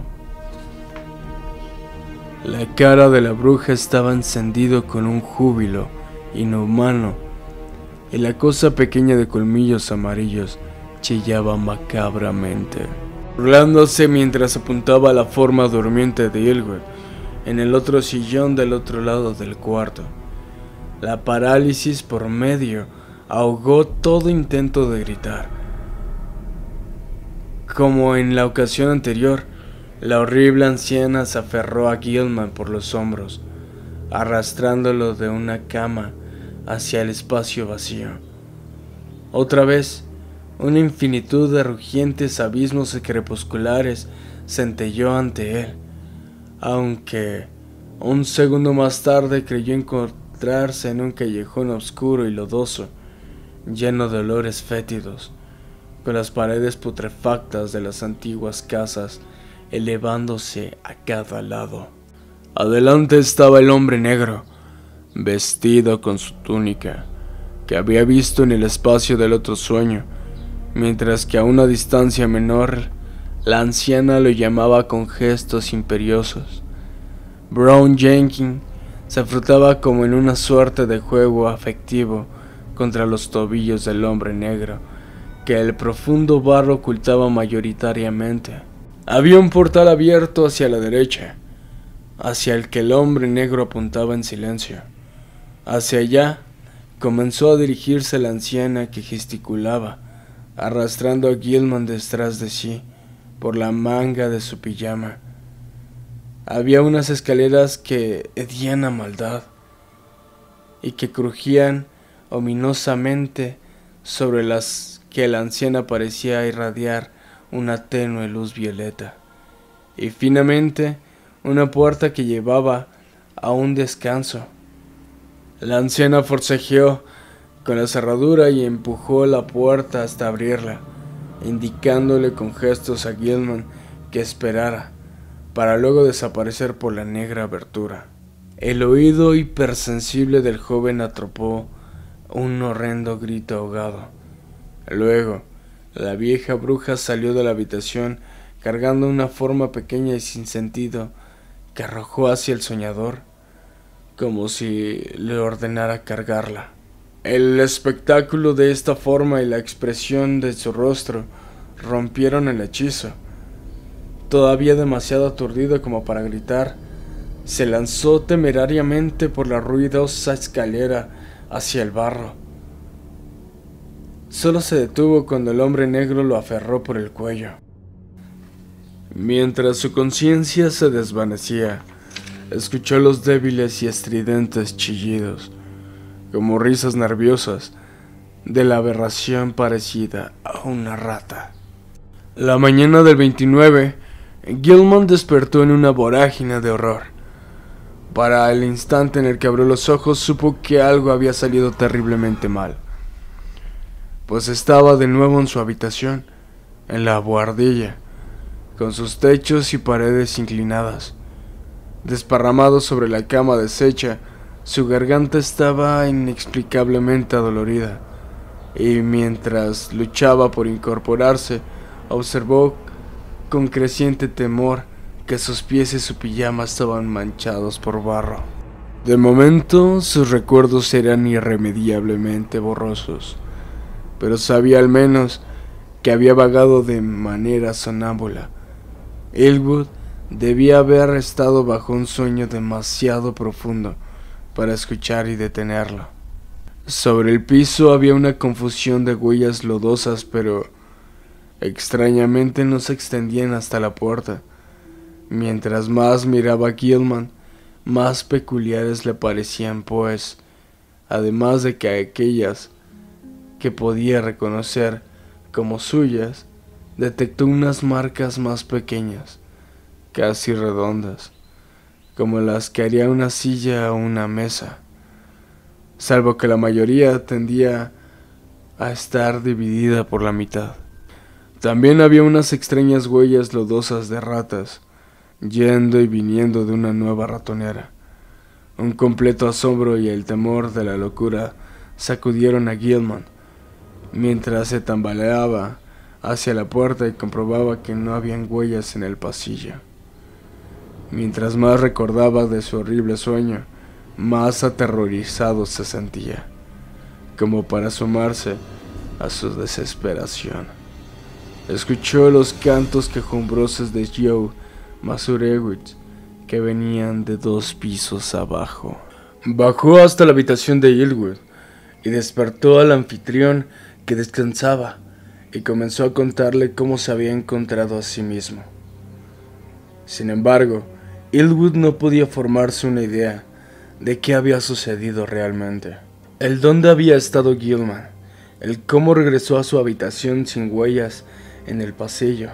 La cara de la bruja estaba encendido con un júbilo inhumano y la cosa pequeña de colmillos amarillos chillaba macabramente burlándose mientras apuntaba la forma durmiente de Ilwood en el otro sillón del otro lado del cuarto. La parálisis por medio ahogó todo intento de gritar. Como en la ocasión anterior, la horrible anciana se aferró a Gilman por los hombros, arrastrándolo de una cama hacia el espacio vacío. Otra vez, una infinitud de rugientes abismos crepusculares centelló ante él, aunque un segundo más tarde creyó encontrarse en un callejón oscuro y lodoso, lleno de olores fétidos, con las paredes putrefactas de las antiguas casas elevándose a cada lado. Adelante estaba el hombre negro, vestido con su túnica, que había visto en el espacio del otro sueño, mientras que a una distancia menor la anciana lo llamaba con gestos imperiosos. Brown Jenkins se frotaba como en una suerte de juego afectivo contra los tobillos del hombre negro, que el profundo barro ocultaba mayoritariamente. Había un portal abierto hacia la derecha, hacia el que el hombre negro apuntaba en silencio. Hacia allá comenzó a dirigirse la anciana que gesticulaba, arrastrando a Gilman detrás de sí por la manga de su pijama. Había unas escaleras que hedían a maldad y que crujían ominosamente sobre las que la anciana parecía irradiar una tenue luz violeta. Y finalmente una puerta que llevaba a un descanso. La anciana forcejeó con la cerradura y empujó la puerta hasta abrirla, indicándole con gestos a Gilman que esperara, para luego desaparecer por la negra abertura. El oído hipersensible del joven atropó un horrendo grito ahogado. Luego, la vieja bruja salió de la habitación cargando una forma pequeña y sin sentido que arrojó hacia el soñador, como si le ordenara cargarla. El espectáculo de esta forma y la expresión de su rostro rompieron el hechizo. Todavía demasiado aturdido como para gritar, se lanzó temerariamente por la ruidosa escalera hacia el barro. Solo se detuvo cuando el hombre negro lo aferró por el cuello. Mientras su conciencia se desvanecía, escuchó los débiles y estridentes chillidos, como risas nerviosas, de la aberración parecida a una rata. La mañana del 29, Gilman despertó en una vorágine de horror. Para el instante en el que abrió los ojos supo que algo había salido terriblemente mal, pues estaba de nuevo en su habitación, en la buhardilla, con sus techos y paredes inclinadas. Desparramado sobre la cama deshecha, su garganta estaba inexplicablemente adolorida, y mientras luchaba por incorporarse, observó con creciente temor que sus pies y su pijama estaban manchados por barro. De momento sus recuerdos eran irremediablemente borrosos, pero sabía al menos que había vagado de manera sonámbula Elwood debía haber estado bajo un sueño demasiado profundo para escuchar y detenerlo. Sobre el piso había una confusión de huellas lodosas, pero extrañamente no se extendían hasta la puerta. Mientras más miraba Gilman, más peculiares le parecían, pues, además de que aquellas que podía reconocer como suyas, detectó unas marcas más pequeñas, casi redondas, como las que haría una silla o una mesa, salvo que la mayoría tendía a estar dividida por la mitad. También había unas extrañas huellas lodosas de ratas, yendo y viniendo de una nueva ratonera. Un completo asombro y el temor de la locura sacudieron a Gilman, mientras se tambaleaba hacia la puerta y comprobaba que no habían huellas en el pasillo. Mientras más recordaba de su horrible sueño, más aterrorizado se sentía, como para sumarse a su desesperación. Escuchó los cantos quejumbrosos de Joe Masurewicz que venían de dos pisos abajo. Bajó hasta la habitación de Ilwood y despertó al anfitrión que descansaba y comenzó a contarle cómo se había encontrado a sí mismo. Sin embargo, Ilwood no podía formarse una idea de qué había sucedido realmente. El dónde había estado Gilman, el cómo regresó a su habitación sin huellas en el pasillo,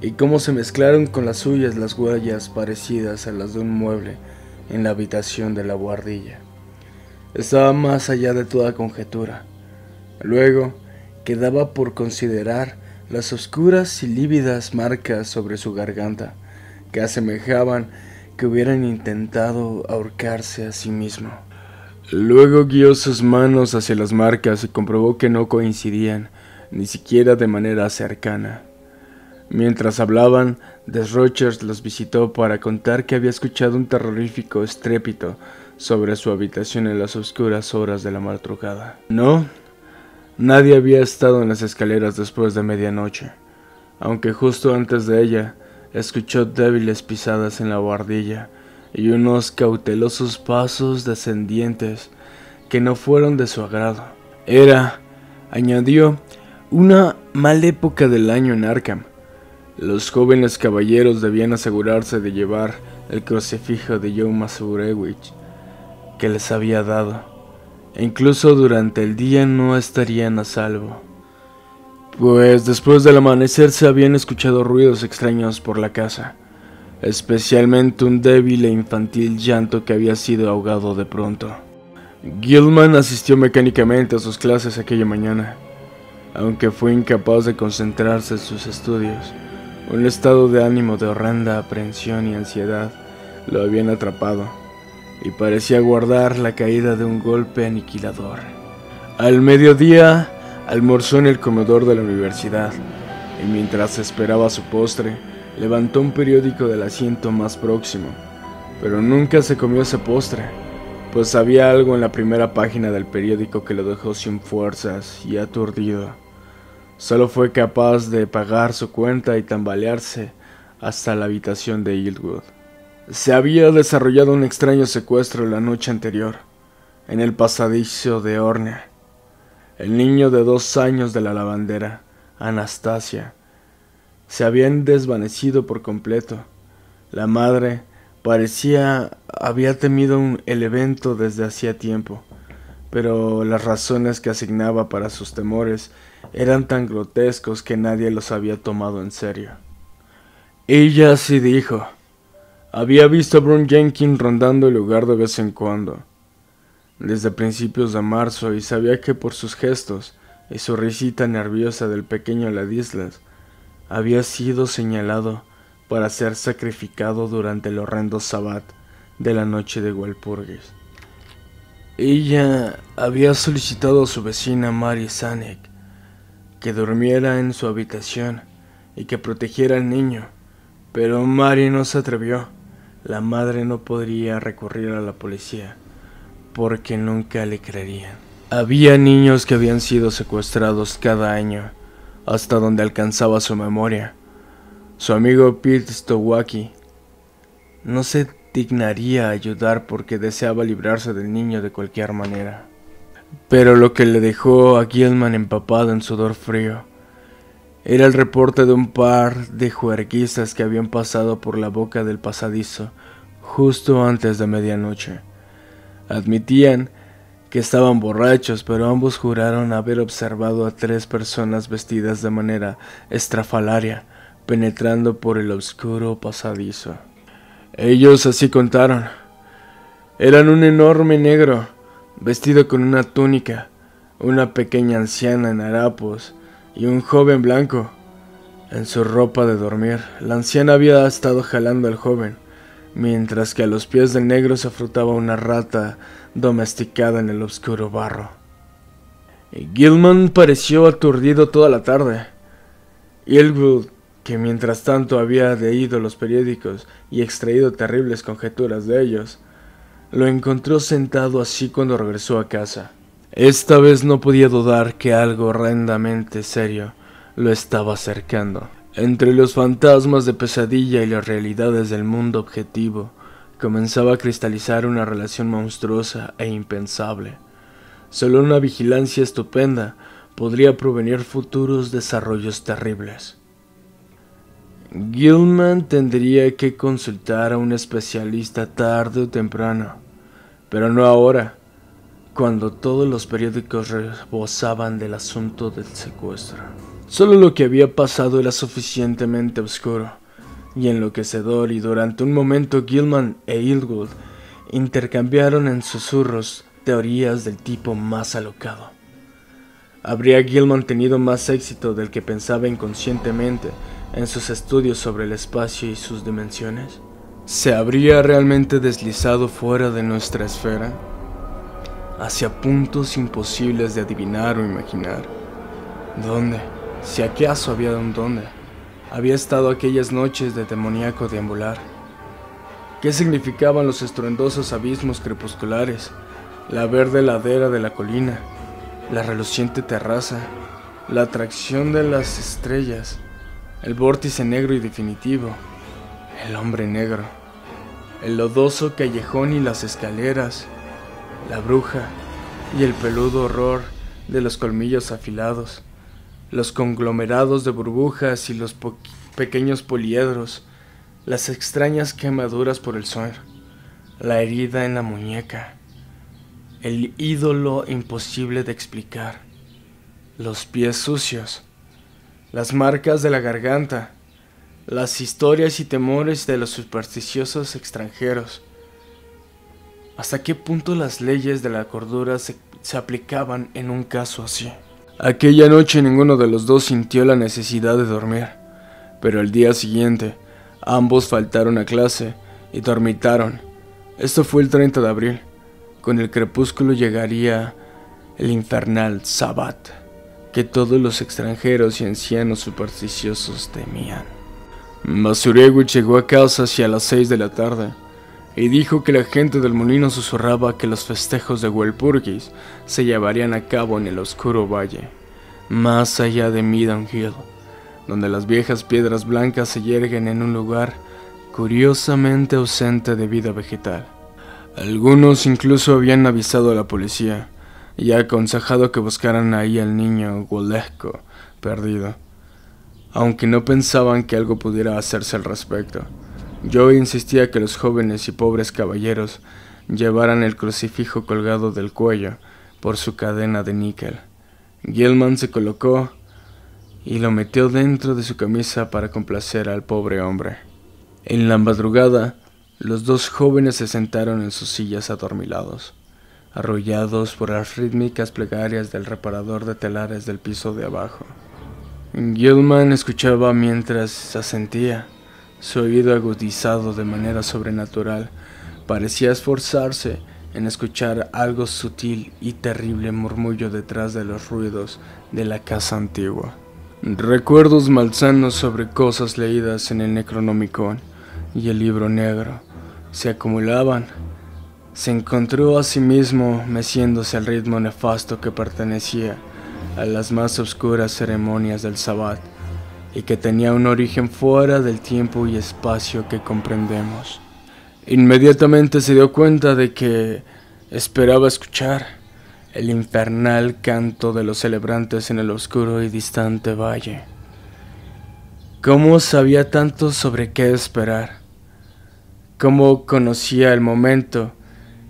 y cómo se mezclaron con las suyas las huellas parecidas a las de un mueble en la habitación de la guardilla. Estaba más allá de toda conjetura. Luego, quedaba por considerar las oscuras y lívidas marcas sobre su garganta, que asemejaban que hubieran intentado ahorcarse a sí mismo. Luego guió sus manos hacia las marcas y comprobó que no coincidían, ni siquiera de manera cercana. Mientras hablaban, Desrochers los visitó para contar que había escuchado un terrorífico estrépito sobre su habitación en las oscuras horas de la madrugada. No, Nadie había estado en las escaleras después de medianoche, aunque justo antes de ella escuchó débiles pisadas en la guardilla y unos cautelosos pasos descendientes que no fueron de su agrado. Era, añadió, una mal época del año en Arkham. Los jóvenes caballeros debían asegurarse de llevar el crucifijo de Joe Masurewicz que les había dado. E incluso durante el día no estarían a salvo. Pues después del amanecer se habían escuchado ruidos extraños por la casa, especialmente un débil e infantil llanto que había sido ahogado de pronto. Gilman asistió mecánicamente a sus clases aquella mañana, aunque fue incapaz de concentrarse en sus estudios. Un estado de ánimo de horrenda aprehensión y ansiedad lo habían atrapado y parecía guardar la caída de un golpe aniquilador. Al mediodía almorzó en el comedor de la universidad y mientras esperaba su postre, levantó un periódico del asiento más próximo, pero nunca se comió ese postre, pues había algo en la primera página del periódico que lo dejó sin fuerzas y aturdido. Solo fue capaz de pagar su cuenta y tambalearse hasta la habitación de Hildwood. Se había desarrollado un extraño secuestro la noche anterior, en el pasadizo de Orne. El niño de dos años de la lavandera, Anastasia, se habían desvanecido por completo. La madre parecía había temido el evento desde hacía tiempo, pero las razones que asignaba para sus temores eran tan grotescos que nadie los había tomado en serio. Ella sí dijo, había visto a Brun Jenkins rondando el lugar de vez en cuando, desde principios de marzo, y sabía que por sus gestos y su risita nerviosa del pequeño Ladislas, había sido señalado para ser sacrificado durante el horrendo sabbat de la noche de Walpurgis. Ella había solicitado a su vecina Mary Sanek que durmiera en su habitación y que protegiera al niño, pero Mary no se atrevió. La madre no podría recurrir a la policía porque nunca le creerían. Había niños que habían sido secuestrados cada año, hasta donde alcanzaba su memoria. Su amigo Pete Stowaki no se dignaría ayudar porque deseaba librarse del niño de cualquier manera. Pero lo que le dejó a Gilman empapado en sudor frío era el reporte de un par de juerguistas que habían pasado por la boca del pasadizo justo antes de medianoche. Admitían que estaban borrachos, pero ambos juraron haber observado a tres personas vestidas de manera estrafalaria penetrando por el oscuro pasadizo. Ellos así contaron. Eran un enorme negro, vestido con una túnica, una pequeña anciana en harapos, y un joven blanco en su ropa de dormir. La anciana había estado jalando al joven, mientras que a los pies del negro se frotaba una rata domesticada en el oscuro barro. Gilman pareció aturdido toda la tarde. Elwood, que mientras tanto había leído los periódicos y extraído terribles conjeturas de ellos, lo encontró sentado así cuando regresó a casa. Esta vez no podía dudar que algo horrendamente serio lo estaba acercando. Entre los fantasmas de pesadilla y las realidades del mundo objetivo, comenzaba a cristalizar una relación monstruosa e impensable. Solo una vigilancia estupenda podría provenir futuros desarrollos terribles. Gilman tendría que consultar a un especialista tarde o temprano, pero no ahora cuando todos los periódicos rebosaban del asunto del secuestro. Solo lo que había pasado era suficientemente oscuro y enloquecedor y durante un momento Gilman e Hildwood intercambiaron en susurros teorías del tipo más alocado. ¿Habría Gilman tenido más éxito del que pensaba inconscientemente en sus estudios sobre el espacio y sus dimensiones? ¿Se habría realmente deslizado fuera de nuestra esfera? hacia puntos imposibles de adivinar o imaginar. ¿Dónde? Si acaso había un. Había estado aquellas noches de demoníaco deambular. ¿Qué significaban los estruendosos abismos crepusculares, la verde ladera de la colina, la reluciente terraza, la atracción de las estrellas, el vórtice negro y definitivo, el hombre negro, el lodoso callejón y las escaleras, la bruja, y el peludo horror de los colmillos afilados, los conglomerados de burbujas y los pequeños poliedros, las extrañas quemaduras por el sol, la herida en la muñeca, el ídolo imposible de explicar, los pies sucios, las marcas de la garganta, las historias y temores de los supersticiosos extranjeros. ¿Hasta qué punto las leyes de la cordura se, se aplicaban en un caso así? Aquella noche ninguno de los dos sintió la necesidad de dormir, pero el día siguiente ambos faltaron a clase y dormitaron. Esto fue el 30 de abril. Con el crepúsculo llegaría el infernal Sabbat, que todos los extranjeros y ancianos supersticiosos temían. Masurewicz llegó a casa hacia las seis de la tarde y dijo que la gente del molino susurraba que los festejos de Walpurgis se llevarían a cabo en el oscuro valle, más allá de Meadow Hill, donde las viejas piedras blancas se yerguen en un lugar curiosamente ausente de vida vegetal. Algunos incluso habían avisado a la policía y aconsejado que buscaran ahí al niño Wolesco perdido aunque no pensaban que algo pudiera hacerse al respecto. Yo insistía que los jóvenes y pobres caballeros llevaran el crucifijo colgado del cuello por su cadena de níquel. Gilman se colocó y lo metió dentro de su camisa para complacer al pobre hombre. En la madrugada, los dos jóvenes se sentaron en sus sillas adormilados, arrollados por las rítmicas plegarias del reparador de telares del piso de abajo. Gilman escuchaba mientras asentía. Su oído agudizado de manera sobrenatural parecía esforzarse en escuchar algo sutil y terrible murmullo detrás de los ruidos de la casa antigua. Recuerdos malsanos sobre cosas leídas en el Necronomicon y el libro negro se acumulaban. Se encontró a sí mismo meciéndose al ritmo nefasto que pertenecía a las más oscuras ceremonias del Sabbat y que tenía un origen fuera del tiempo y espacio que comprendemos. Inmediatamente se dio cuenta de que esperaba escuchar el infernal canto de los celebrantes en el oscuro y distante valle. ¿Cómo sabía tanto sobre qué esperar? ¿Cómo conocía el momento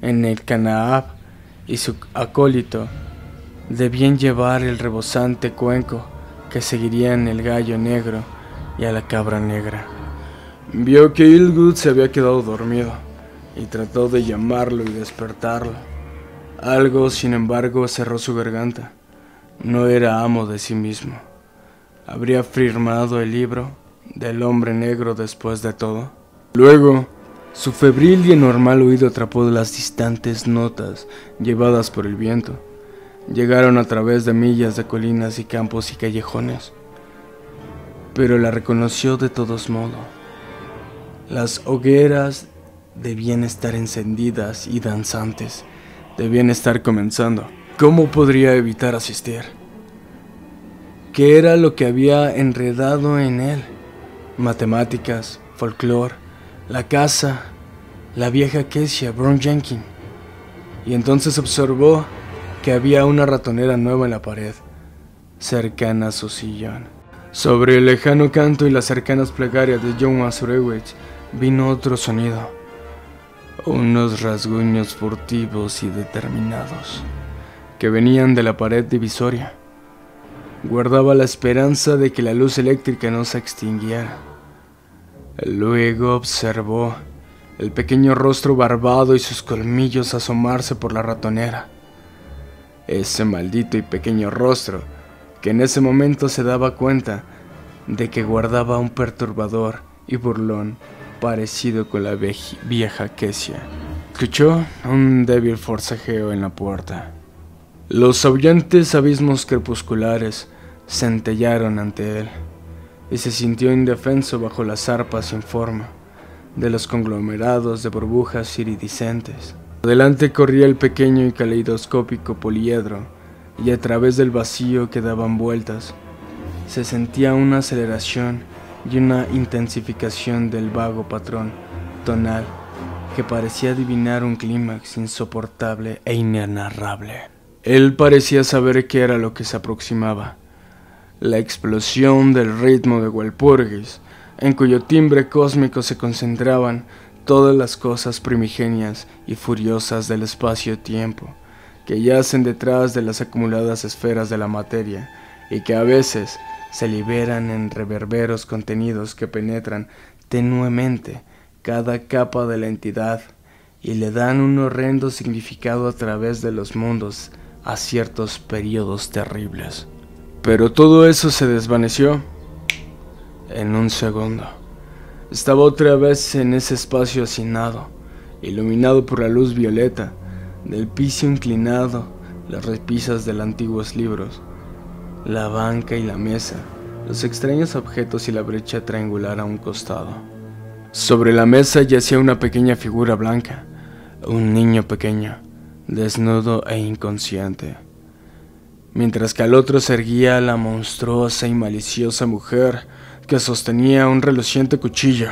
en el Canaab y su acólito debían llevar el rebosante cuenco seguirían el gallo negro y a la cabra negra. Vio que Ilgud se había quedado dormido y trató de llamarlo y despertarlo. Algo, sin embargo, cerró su garganta. No era amo de sí mismo. Habría firmado el libro del hombre negro después de todo. Luego, su febril y anormal oído atrapó las distantes notas llevadas por el viento Llegaron a través de millas de colinas y campos y callejones, pero la reconoció de todos modos. Las hogueras debían estar encendidas y danzantes, debían estar comenzando. ¿Cómo podría evitar asistir? ¿Qué era lo que había enredado en él? Matemáticas, folclore, la casa, la vieja Kesia, Brown Jenkins. Y entonces observó que había una ratonera nueva en la pared, cercana a su sillón. Sobre el lejano canto y las cercanas plegarias de John Masurewicz vino otro sonido, unos rasguños furtivos y determinados, que venían de la pared divisoria. Guardaba la esperanza de que la luz eléctrica no se extinguiera. Luego observó el pequeño rostro barbado y sus colmillos asomarse por la ratonera ese maldito y pequeño rostro, que en ese momento se daba cuenta de que guardaba un perturbador y burlón parecido con la vieja Kesia. Escuchó un débil forcejeo en la puerta. Los aullantes abismos crepusculares centellaron ante él y se sintió indefenso bajo las arpas sin forma de los conglomerados de burbujas iridiscentes. Adelante corría el pequeño y caleidoscópico poliedro, y a través del vacío que daban vueltas, se sentía una aceleración y una intensificación del vago patrón tonal que parecía adivinar un clímax insoportable e inenarrable. Él parecía saber qué era lo que se aproximaba. La explosión del ritmo de Walpurgis, en cuyo timbre cósmico se concentraban todas las cosas primigenias y furiosas del espacio-tiempo, que yacen detrás de las acumuladas esferas de la materia y que a veces se liberan en reverberos contenidos que penetran tenuemente cada capa de la entidad y le dan un horrendo significado a través de los mundos a ciertos periodos terribles. Pero todo eso se desvaneció en un segundo. Estaba otra vez en ese espacio hacinado, iluminado por la luz violeta del piso inclinado, las repisas de los antiguos libros, la banca y la mesa, los extraños objetos y la brecha triangular a un costado. Sobre la mesa yacía una pequeña figura blanca, un niño pequeño, desnudo e inconsciente, mientras que al otro se erguía la monstruosa y maliciosa mujer que sostenía un reluciente cuchillo,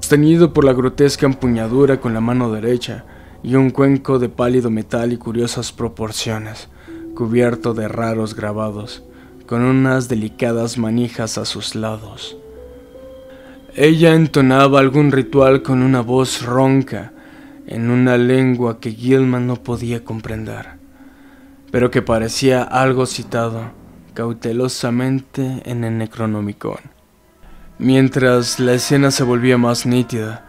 sostenido por la grotesca empuñadura con la mano derecha y un cuenco de pálido metal y curiosas proporciones, cubierto de raros grabados, con unas delicadas manijas a sus lados. Ella entonaba algún ritual con una voz ronca, en una lengua que Gilman no podía comprender, pero que parecía algo citado cautelosamente en el Necronomicon. Mientras la escena se volvía más nítida,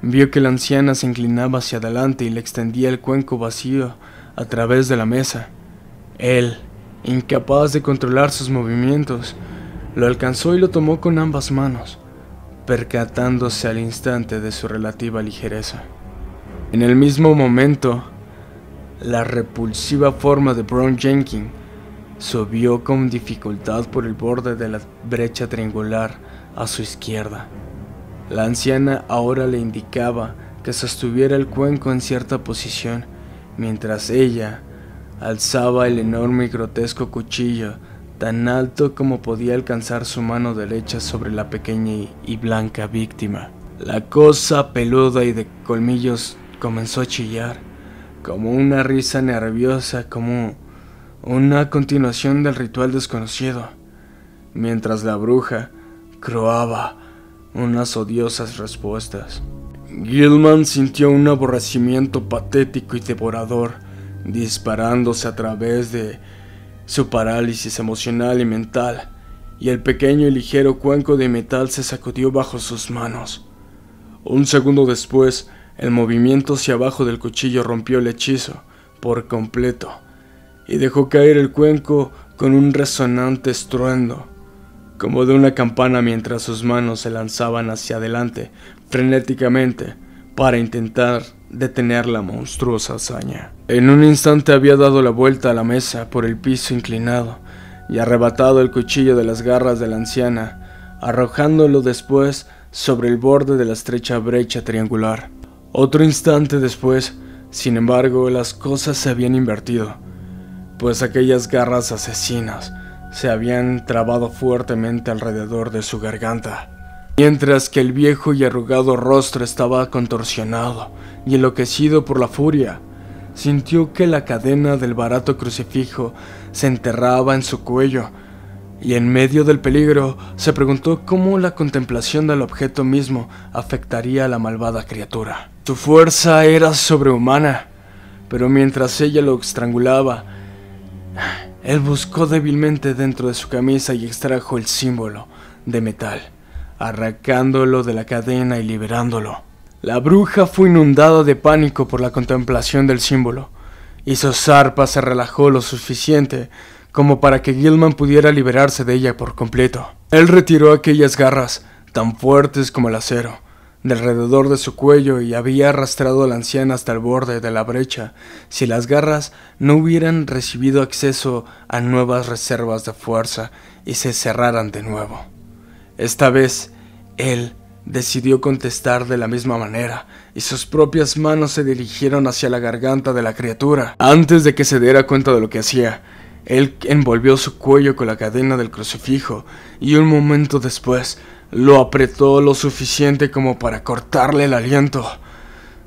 vio que la anciana se inclinaba hacia adelante y le extendía el cuenco vacío a través de la mesa. Él, incapaz de controlar sus movimientos, lo alcanzó y lo tomó con ambas manos, percatándose al instante de su relativa ligereza. En el mismo momento, la repulsiva forma de Brown Jenkins subió con dificultad por el borde de la brecha triangular a su izquierda. La anciana ahora le indicaba que sostuviera el cuenco en cierta posición, mientras ella alzaba el enorme y grotesco cuchillo tan alto como podía alcanzar su mano derecha sobre la pequeña y blanca víctima. La cosa peluda y de colmillos comenzó a chillar, como una risa nerviosa, como una continuación del ritual desconocido, mientras la bruja croaba unas odiosas respuestas. Gilman sintió un aborrecimiento patético y devorador, disparándose a través de su parálisis emocional y mental, y el pequeño y ligero cuenco de metal se sacudió bajo sus manos. Un segundo después, el movimiento hacia abajo del cuchillo rompió el hechizo por completo y dejó caer el cuenco con un resonante estruendo como de una campana mientras sus manos se lanzaban hacia adelante frenéticamente para intentar detener la monstruosa hazaña. En un instante había dado la vuelta a la mesa por el piso inclinado y arrebatado el cuchillo de las garras de la anciana, arrojándolo después sobre el borde de la estrecha brecha triangular. Otro instante después, sin embargo, las cosas se habían invertido, pues aquellas garras asesinas se habían trabado fuertemente alrededor de su garganta, mientras que el viejo y arrugado rostro estaba contorsionado y enloquecido por la furia. Sintió que la cadena del barato crucifijo se enterraba en su cuello, y en medio del peligro se preguntó cómo la contemplación del objeto mismo afectaría a la malvada criatura. Su fuerza era sobrehumana, pero mientras ella lo estrangulaba, él buscó débilmente dentro de su camisa y extrajo el símbolo de metal, arrancándolo de la cadena y liberándolo. La bruja fue inundada de pánico por la contemplación del símbolo, y su zarpa se relajó lo suficiente como para que Gilman pudiera liberarse de ella por completo. Él retiró aquellas garras, tan fuertes como el acero, de alrededor de su cuello y había arrastrado a la anciana hasta el borde de la brecha si las garras no hubieran recibido acceso a nuevas reservas de fuerza y se cerraran de nuevo. Esta vez, él decidió contestar de la misma manera y sus propias manos se dirigieron hacia la garganta de la criatura. Antes de que se diera cuenta de lo que hacía, él envolvió su cuello con la cadena del crucifijo y un momento después lo apretó lo suficiente como para cortarle el aliento.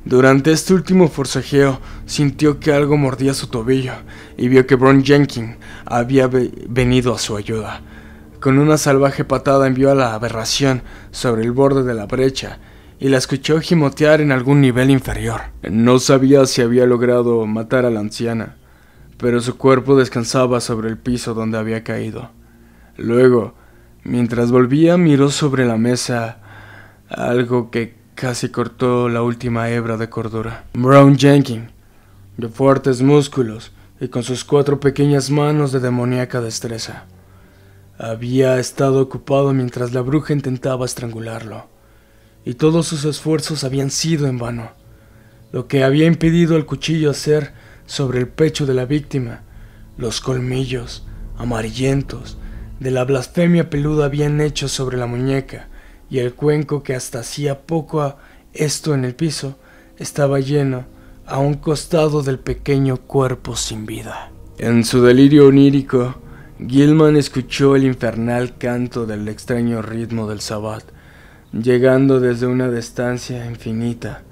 Durante este último forcejeo sintió que algo mordía su tobillo y vio que Bron Jenkins había venido a su ayuda. Con una salvaje patada envió a la aberración sobre el borde de la brecha y la escuchó gimotear en algún nivel inferior. No sabía si había logrado matar a la anciana, pero su cuerpo descansaba sobre el piso donde había caído. Luego, mientras volvía, miró sobre la mesa algo que casi cortó la última hebra de cordura. Brown Jenkins, de fuertes músculos y con sus cuatro pequeñas manos de demoníaca destreza, había estado ocupado mientras la bruja intentaba estrangularlo, y todos sus esfuerzos habían sido en vano. Lo que había impedido al cuchillo hacer sobre el pecho de la víctima, los colmillos amarillentos de la blasfemia peluda habían hecho sobre la muñeca, y el cuenco que hasta hacía poco a esto en el piso estaba lleno a un costado del pequeño cuerpo sin vida. En su delirio onírico, Gilman escuchó el infernal canto del extraño ritmo del sabbat, llegando desde una distancia infinita,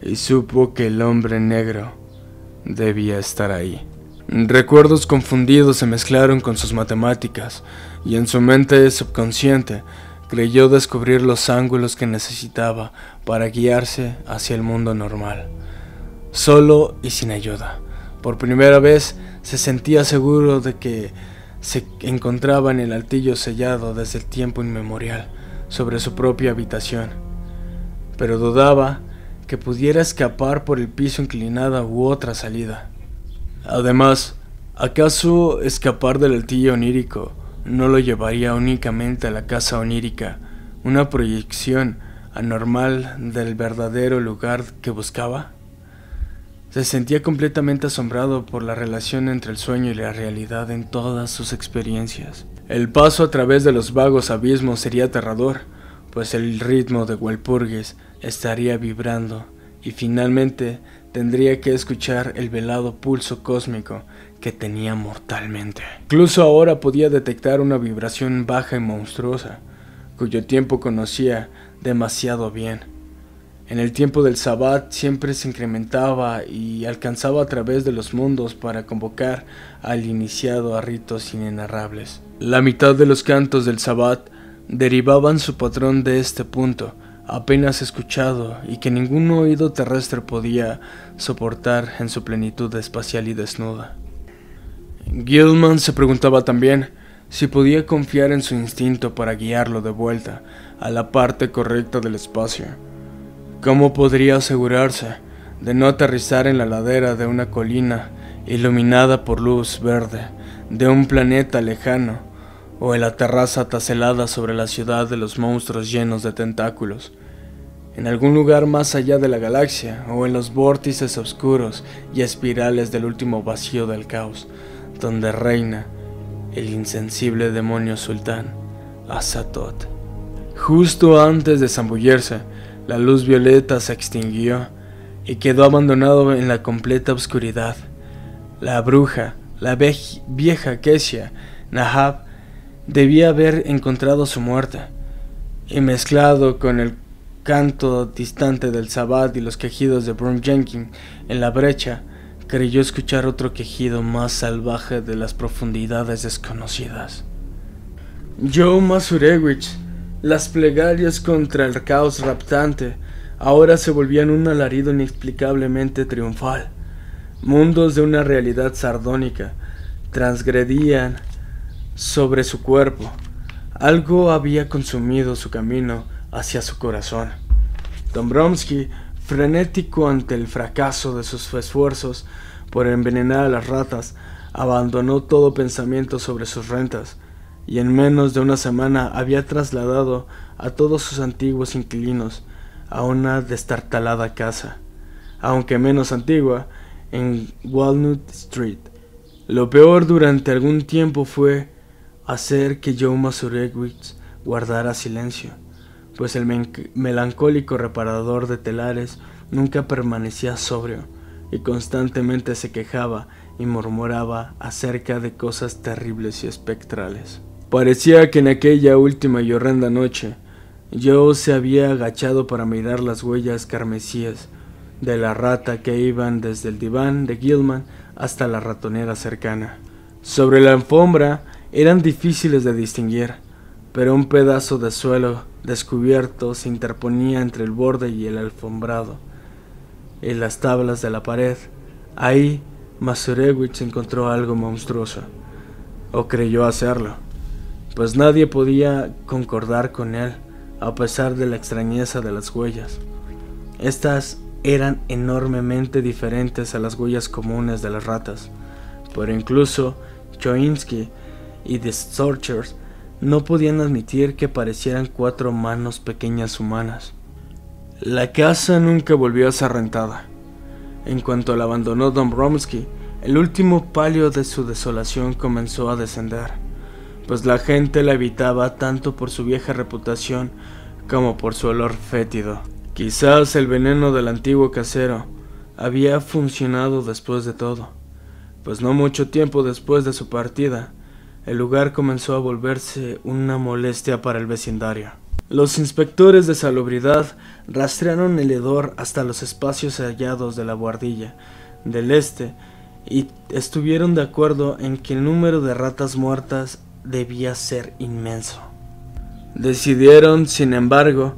y supo que el hombre negro debía estar ahí. Recuerdos confundidos se mezclaron con sus matemáticas, y en su mente subconsciente creyó descubrir los ángulos que necesitaba para guiarse hacia el mundo normal. Solo y sin ayuda. Por primera vez se sentía seguro de que se encontraba en el altillo sellado desde el tiempo inmemorial sobre su propia habitación, pero dudaba que pudiera escapar por el piso inclinado u otra salida. Además, ¿acaso escapar del altillo onírico no lo llevaría únicamente a la casa onírica, una proyección anormal del verdadero lugar que buscaba? Se sentía completamente asombrado por la relación entre el sueño y la realidad en todas sus experiencias. El paso a través de los vagos abismos sería aterrador, pues el ritmo de Walpurgis estaría vibrando y finalmente tendría que escuchar el velado pulso cósmico que tenía mortalmente. Incluso ahora podía detectar una vibración baja y monstruosa, cuyo tiempo conocía demasiado bien. En el tiempo del Sabbat siempre se incrementaba y alcanzaba a través de los mundos para convocar al iniciado a ritos inenarrables. La mitad de los cantos del Sabbat derivaban su patrón de este punto, apenas escuchado y que ningún oído terrestre podía soportar en su plenitud espacial y desnuda. Gilman se preguntaba también si podía confiar en su instinto para guiarlo de vuelta a la parte correcta del espacio. ¿Cómo podría asegurarse de no aterrizar en la ladera de una colina iluminada por luz verde de un planeta lejano o en la terraza tacelada sobre la ciudad de los monstruos llenos de tentáculos? En algún lugar más allá de la galaxia o en los vórtices oscuros y espirales del último vacío del caos, donde reina el insensible demonio sultán, Asatot. Justo antes de zambullirse, la luz violeta se extinguió y quedó abandonado en la completa oscuridad. La bruja, la vieja Kesia, Nahab, debía haber encontrado su muerte, y mezclado con el canto distante del Sabbat y los quejidos de Brown Jenkins en la brecha, creyó escuchar otro quejido más salvaje de las profundidades desconocidas. Joe Masurewicz, las plegarias contra el caos raptante ahora se volvían un alarido inexplicablemente triunfal. Mundos de una realidad sardónica transgredían sobre su cuerpo. Algo había consumido su camino hacia su corazón. Dombrowski Frenético ante el fracaso de sus esfuerzos por envenenar a las ratas, abandonó todo pensamiento sobre sus rentas y en menos de una semana había trasladado a todos sus antiguos inquilinos a una destartalada casa, aunque menos antigua, en Walnut Street. Lo peor durante algún tiempo fue hacer que Joe Masurewicz guardara silencio pues el melancólico reparador de telares nunca permanecía sobrio y constantemente se quejaba y murmuraba acerca de cosas terribles y espectrales. Parecía que en aquella última y horrenda noche yo se había agachado para mirar las huellas carmesíes de la rata que iban desde el diván de Gilman hasta la ratonera cercana. Sobre la alfombra eran difíciles de distinguir, pero un pedazo de suelo descubierto se interponía entre el borde y el alfombrado y las tablas de la pared. Ahí Masurewicz encontró algo monstruoso, o creyó hacerlo, pues nadie podía concordar con él a pesar de la extrañeza de las huellas. Estas eran enormemente diferentes a las huellas comunes de las ratas, pero incluso Choinsky y The Searchers no podían admitir que parecieran cuatro manos pequeñas humanas. La casa nunca volvió a ser rentada. En cuanto la abandonó Don Bromsky, el último palio de su desolación comenzó a descender, pues la gente la evitaba tanto por su vieja reputación como por su olor fétido. Quizás el veneno del antiguo casero había funcionado después de todo, pues no mucho tiempo después de su partida, el lugar comenzó a volverse una molestia para el vecindario. Los inspectores de salubridad rastrearon el hedor hasta los espacios hallados de la guardilla del este y estuvieron de acuerdo en que el número de ratas muertas debía ser inmenso. Decidieron, sin embargo,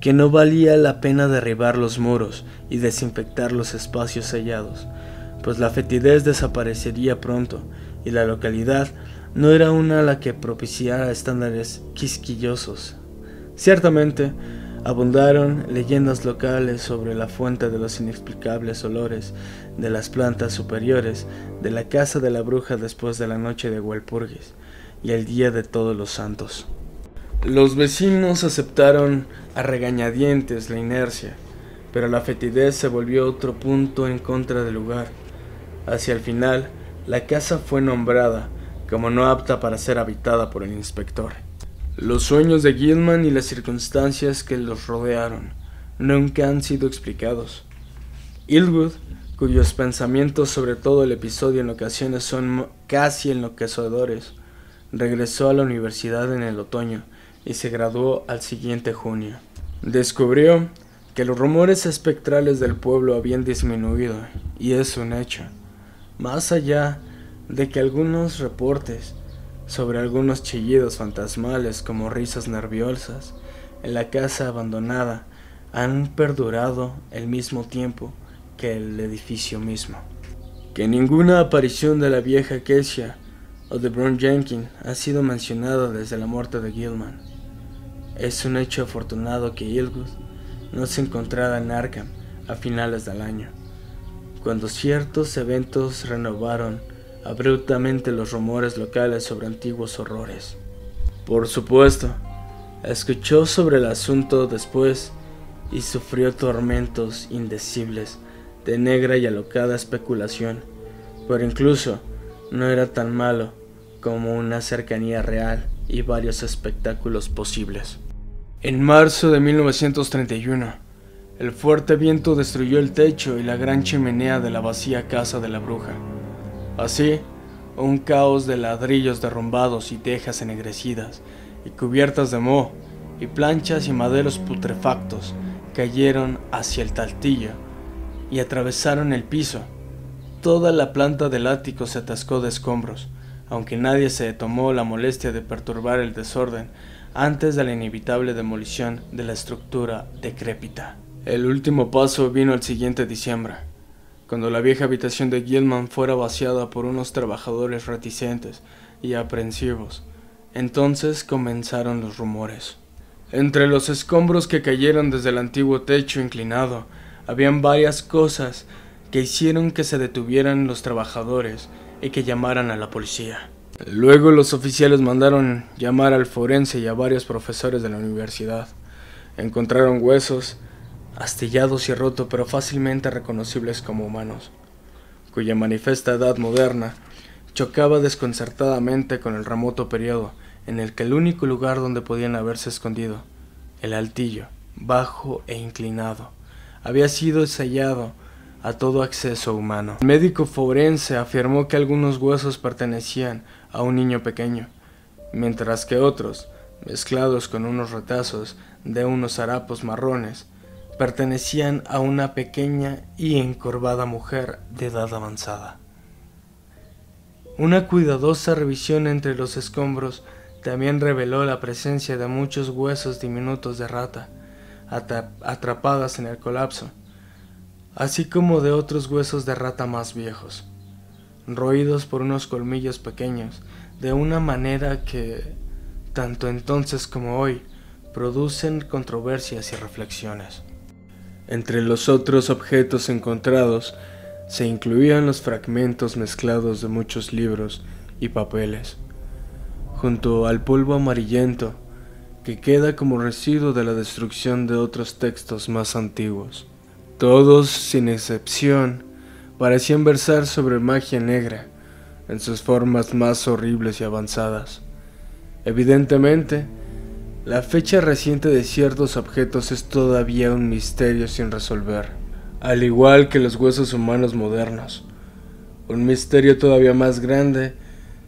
que no valía la pena derribar los muros y desinfectar los espacios sellados, pues la fetidez desaparecería pronto y la localidad no era una la que propiciara estándares quisquillosos. Ciertamente, abundaron leyendas locales sobre la fuente de los inexplicables olores de las plantas superiores de la casa de la bruja después de la noche de Walpurgis y el día de todos los santos. Los vecinos aceptaron a regañadientes la inercia, pero la fetidez se volvió otro punto en contra del lugar. Hacia el final, la casa fue nombrada como no apta para ser habitada por el inspector. Los sueños de Gilman y las circunstancias que los rodearon nunca han sido explicados. Ilwood, cuyos pensamientos sobre todo el episodio en ocasiones son casi enloquecedores, regresó a la universidad en el otoño y se graduó al siguiente junio. Descubrió que los rumores espectrales del pueblo habían disminuido, y es un hecho. Más allá de que algunos reportes sobre algunos chillidos fantasmales como risas nerviosas en la casa abandonada han perdurado el mismo tiempo que el edificio mismo. Que ninguna aparición de la vieja Kesia o de Brown Jenkins ha sido mencionada desde la muerte de Gilman. Es un hecho afortunado que Ilwood no se encontrara en Arkham a finales del año, cuando ciertos eventos renovaron abruptamente los rumores locales sobre antiguos horrores. Por supuesto, escuchó sobre el asunto después y sufrió tormentos indecibles de negra y alocada especulación, pero incluso no era tan malo como una cercanía real y varios espectáculos posibles. En marzo de 1931, el fuerte viento destruyó el techo y la gran chimenea de la vacía casa de la bruja. Así, un caos de ladrillos derrumbados y tejas ennegrecidas y cubiertas de moho y planchas y maderos putrefactos cayeron hacia el taltillo y atravesaron el piso. Toda la planta del ático se atascó de escombros, aunque nadie se tomó la molestia de perturbar el desorden antes de la inevitable demolición de la estructura decrépita. El último paso vino el siguiente diciembre, cuando la vieja habitación de Gilman fuera vaciada por unos trabajadores reticentes y aprensivos. Entonces comenzaron los rumores. Entre los escombros que cayeron desde el antiguo techo inclinado, habían varias cosas que hicieron que se detuvieran los trabajadores y que llamaran a la policía. Luego los oficiales mandaron llamar al forense y a varios profesores de la universidad. Encontraron huesos, astillados y rotos pero fácilmente reconocibles como humanos, cuya manifiesta edad moderna chocaba desconcertadamente con el remoto periodo en el que el único lugar donde podían haberse escondido, el altillo, bajo e inclinado, había sido sellado a todo acceso humano. El médico forense afirmó que algunos huesos pertenecían a un niño pequeño, mientras que otros, mezclados con unos retazos de unos harapos marrones, pertenecían a una pequeña y encorvada mujer de edad avanzada. Una cuidadosa revisión entre los escombros también reveló la presencia de muchos huesos diminutos de rata, atrapadas en el colapso, así como de otros huesos de rata más viejos, roídos por unos colmillos pequeños, de una manera que, tanto entonces como hoy, producen controversias y reflexiones. Entre los otros objetos encontrados se incluían los fragmentos mezclados de muchos libros y papeles, junto al polvo amarillento que queda como residuo de la destrucción de otros textos más antiguos. Todos, sin excepción, parecían versar sobre magia negra en sus formas más horribles y avanzadas. Evidentemente, la fecha reciente de ciertos objetos es todavía un misterio sin resolver, al igual que los huesos humanos modernos. Un misterio todavía más grande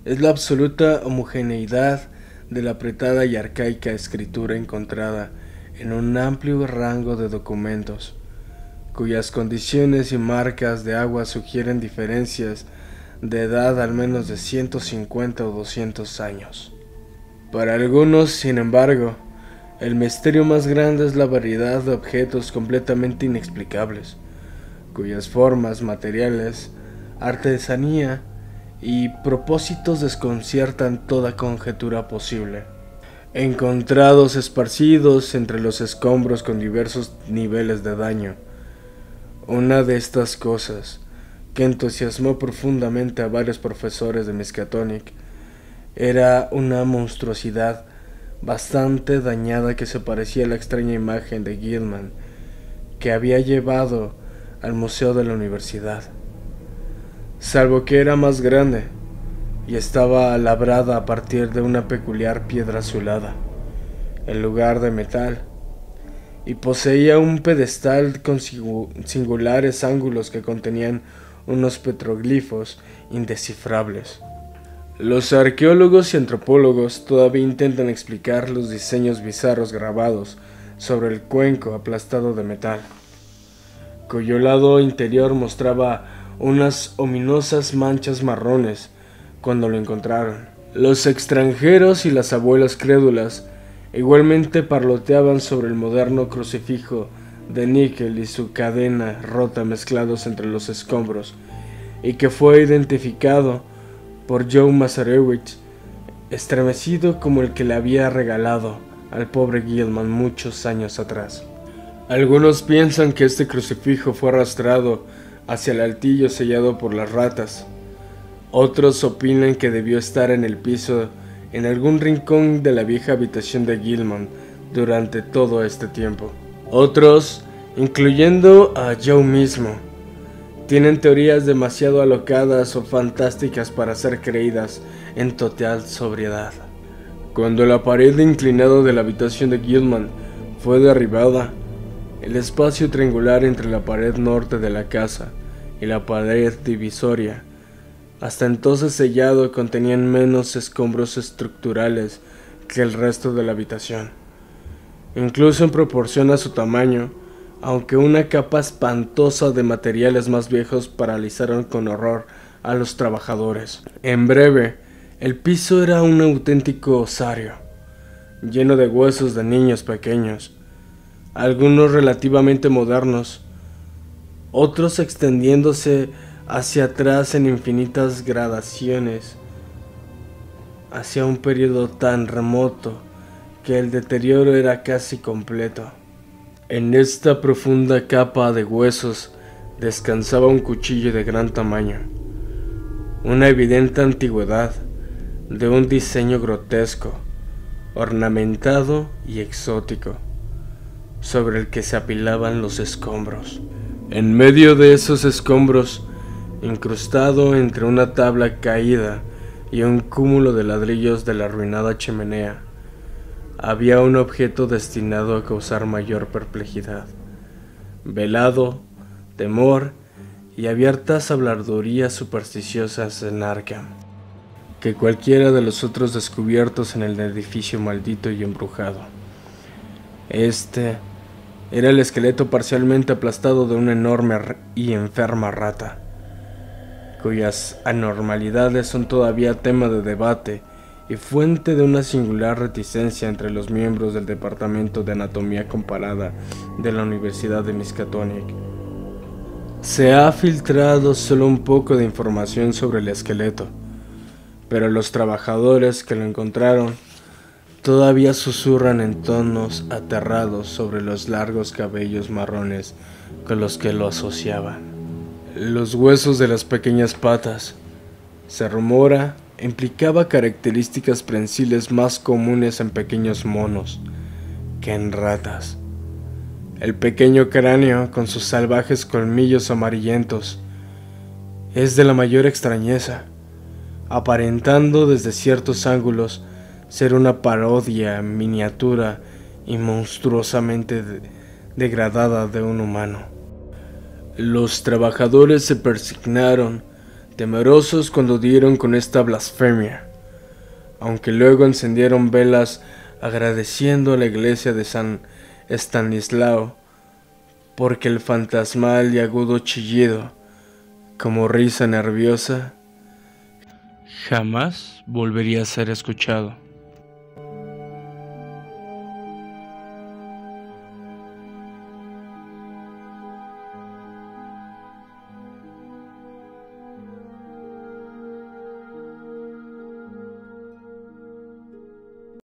es la absoluta homogeneidad de la apretada y arcaica escritura encontrada en un amplio rango de documentos, cuyas condiciones y marcas de agua sugieren diferencias de edad al menos de 150 o 200 años. Para algunos, sin embargo, el misterio más grande es la variedad de objetos completamente inexplicables, cuyas formas materiales, artesanía y propósitos desconciertan toda conjetura posible. Encontrados esparcidos entre los escombros con diversos niveles de daño. Una de estas cosas, que entusiasmó profundamente a varios profesores de Miskatonic, era una monstruosidad bastante dañada que se parecía a la extraña imagen de Gilman que había llevado al museo de la universidad. Salvo que era más grande y estaba labrada a partir de una peculiar piedra azulada, en lugar de metal, y poseía un pedestal con singulares ángulos que contenían unos petroglifos indescifrables. Los arqueólogos y antropólogos todavía intentan explicar los diseños bizarros grabados sobre el cuenco aplastado de metal, cuyo lado interior mostraba unas ominosas manchas marrones cuando lo encontraron. Los extranjeros y las abuelas crédulas igualmente parloteaban sobre el moderno crucifijo de níquel y su cadena rota mezclados entre los escombros, y que fue identificado por Joe Masarewicz, estremecido como el que le había regalado al pobre Gilman muchos años atrás. Algunos piensan que este crucifijo fue arrastrado hacia el altillo sellado por las ratas. Otros opinan que debió estar en el piso en algún rincón de la vieja habitación de Gilman durante todo este tiempo. Otros, incluyendo a Joe mismo, tienen teorías demasiado alocadas o fantásticas para ser creídas en total sobriedad. Cuando la pared inclinada de la habitación de Gilman fue derribada, el espacio triangular entre la pared norte de la casa y la pared divisoria, hasta entonces sellado, contenían menos escombros estructurales que el resto de la habitación. Incluso en proporción a su tamaño, aunque una capa espantosa de materiales más viejos paralizaron con horror a los trabajadores. En breve, el piso era un auténtico osario, lleno de huesos de niños pequeños, algunos relativamente modernos, otros extendiéndose hacia atrás en infinitas gradaciones, hacia un periodo tan remoto que el deterioro era casi completo. En esta profunda capa de huesos descansaba un cuchillo de gran tamaño, una evidente antigüedad, de un diseño grotesco, ornamentado y exótico, sobre el que se apilaban los escombros. En medio de esos escombros, incrustado entre una tabla caída y un cúmulo de ladrillos de la arruinada chimenea, había un objeto destinado a causar mayor perplejidad. Velado, temor y abiertas habladurías supersticiosas en Arkham, que cualquiera de los otros descubiertos en el edificio maldito y embrujado. Este Era el esqueleto parcialmente aplastado de una enorme y enferma rata, cuyas anormalidades son todavía tema de debate y fuente de una singular reticencia entre los miembros del Departamento de Anatomía Comparada de la Universidad de Miskatonic. Se ha filtrado solo un poco de información sobre el esqueleto, pero los trabajadores que lo encontraron todavía susurran en tonos aterrados sobre los largos cabellos marrones con los que lo asociaban. Los huesos de las pequeñas patas, se rumora, implicaba características prensiles más comunes en pequeños monos que en ratas. El pequeño cráneo, con sus salvajes colmillos amarillentos, es de la mayor extrañeza, aparentando desde ciertos ángulos ser una parodia miniatura y monstruosamente degradada de un humano. Los trabajadores se persignaron, temerosos cuando dieron con esta blasfemia, aunque luego encendieron velas agradeciendo a la iglesia de San Estanislao, porque el fantasmal y agudo chillido, como risa nerviosa, jamás volvería a ser escuchado.